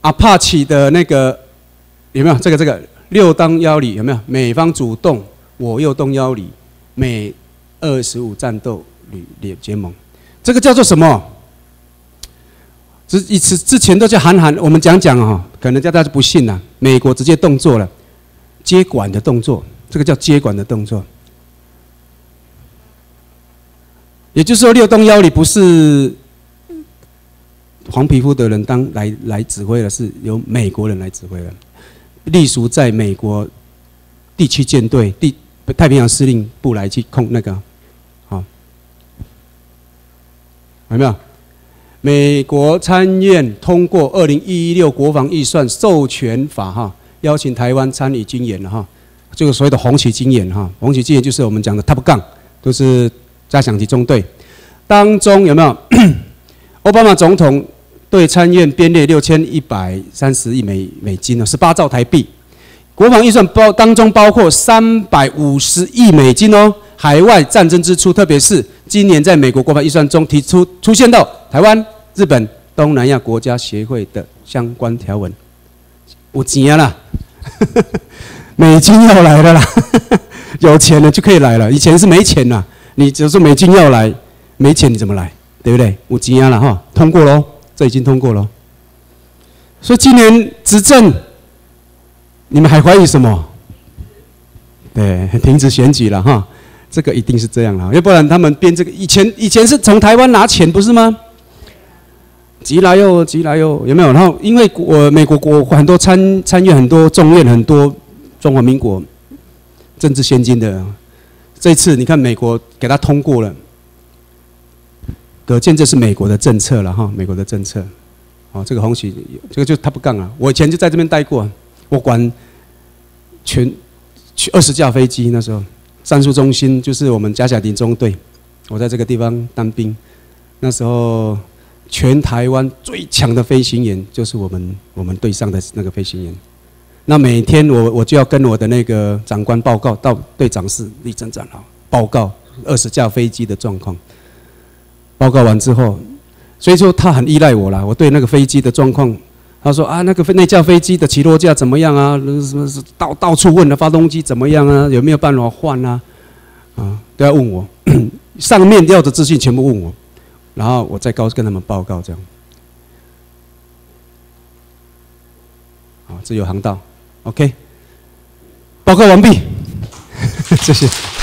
阿帕奇的那个有没有这个这个六当幺里有没有美方主动我又动幺里美二十五战斗旅联结盟，这个叫做什么？之一次之前都叫韩寒，我们讲讲哦，可能叫大家就不信了。美国直接动作了，接管的动作，这个叫接管的动作。也就是说，六东幺里不是黄皮肤的人当来来指挥了，是由美国人来指挥了，隶属在美国地区舰队、地太平洋司令部来去控那个，好，有没有？美国参院通过二零一六国防预算授权法，哈，邀请台湾参与军演了，哈，这个所谓的红旗军演，哈，红旗军演就是我们讲的 Top 杠都是。加强级中队当中有没有？奥巴马总统对参院编列六千一百三十亿美美金呢，十八兆台币。国防预算包当中包括三百五十亿美金哦，海外战争支出，特别是今年在美国国防预算中提出出现到台湾、日本、东南亚国家协会的相关条文。有钱了，美金要来了啦，有钱了就可以来了，以前是没钱呐。你只是美金要来，没钱你怎么来？对不对？我急压了哈，通过喽，这已经通过了。所以今年执政，你们还怀疑什么？对，停止选举了哈，这个一定是这样了，要不然他们编这个以前以前是从台湾拿钱不是吗？急来哟，急来哟，有没有？然后因为我美国国很多参参与很多众院很多中华民国政治现金的。这次你看，美国给他通过了，可见这是美国的政策了哈，美国的政策。哦，这个红旗，这个就他不干了。我以前就在这边待过，我管全去二十架飞机，那时候战术中心就是我们加甲丁中队，我在这个地方当兵。那时候全台湾最强的飞行员就是我们我们队上的那个飞行员。那每天我我就要跟我的那个长官报告到队长室立正站啊，报告二十架飞机的状况。报告完之后，所以说他很依赖我啦。我对那个飞机的状况，他说啊，那个那架飞机的起落架怎么样啊？什么是到到处问的发动机怎么样啊？有没有办法换啊？啊，都要问我，上面要的资讯全部问我，然后我再告诉跟他们报告这样。好，自由航道。OK，报告完毕，谢谢。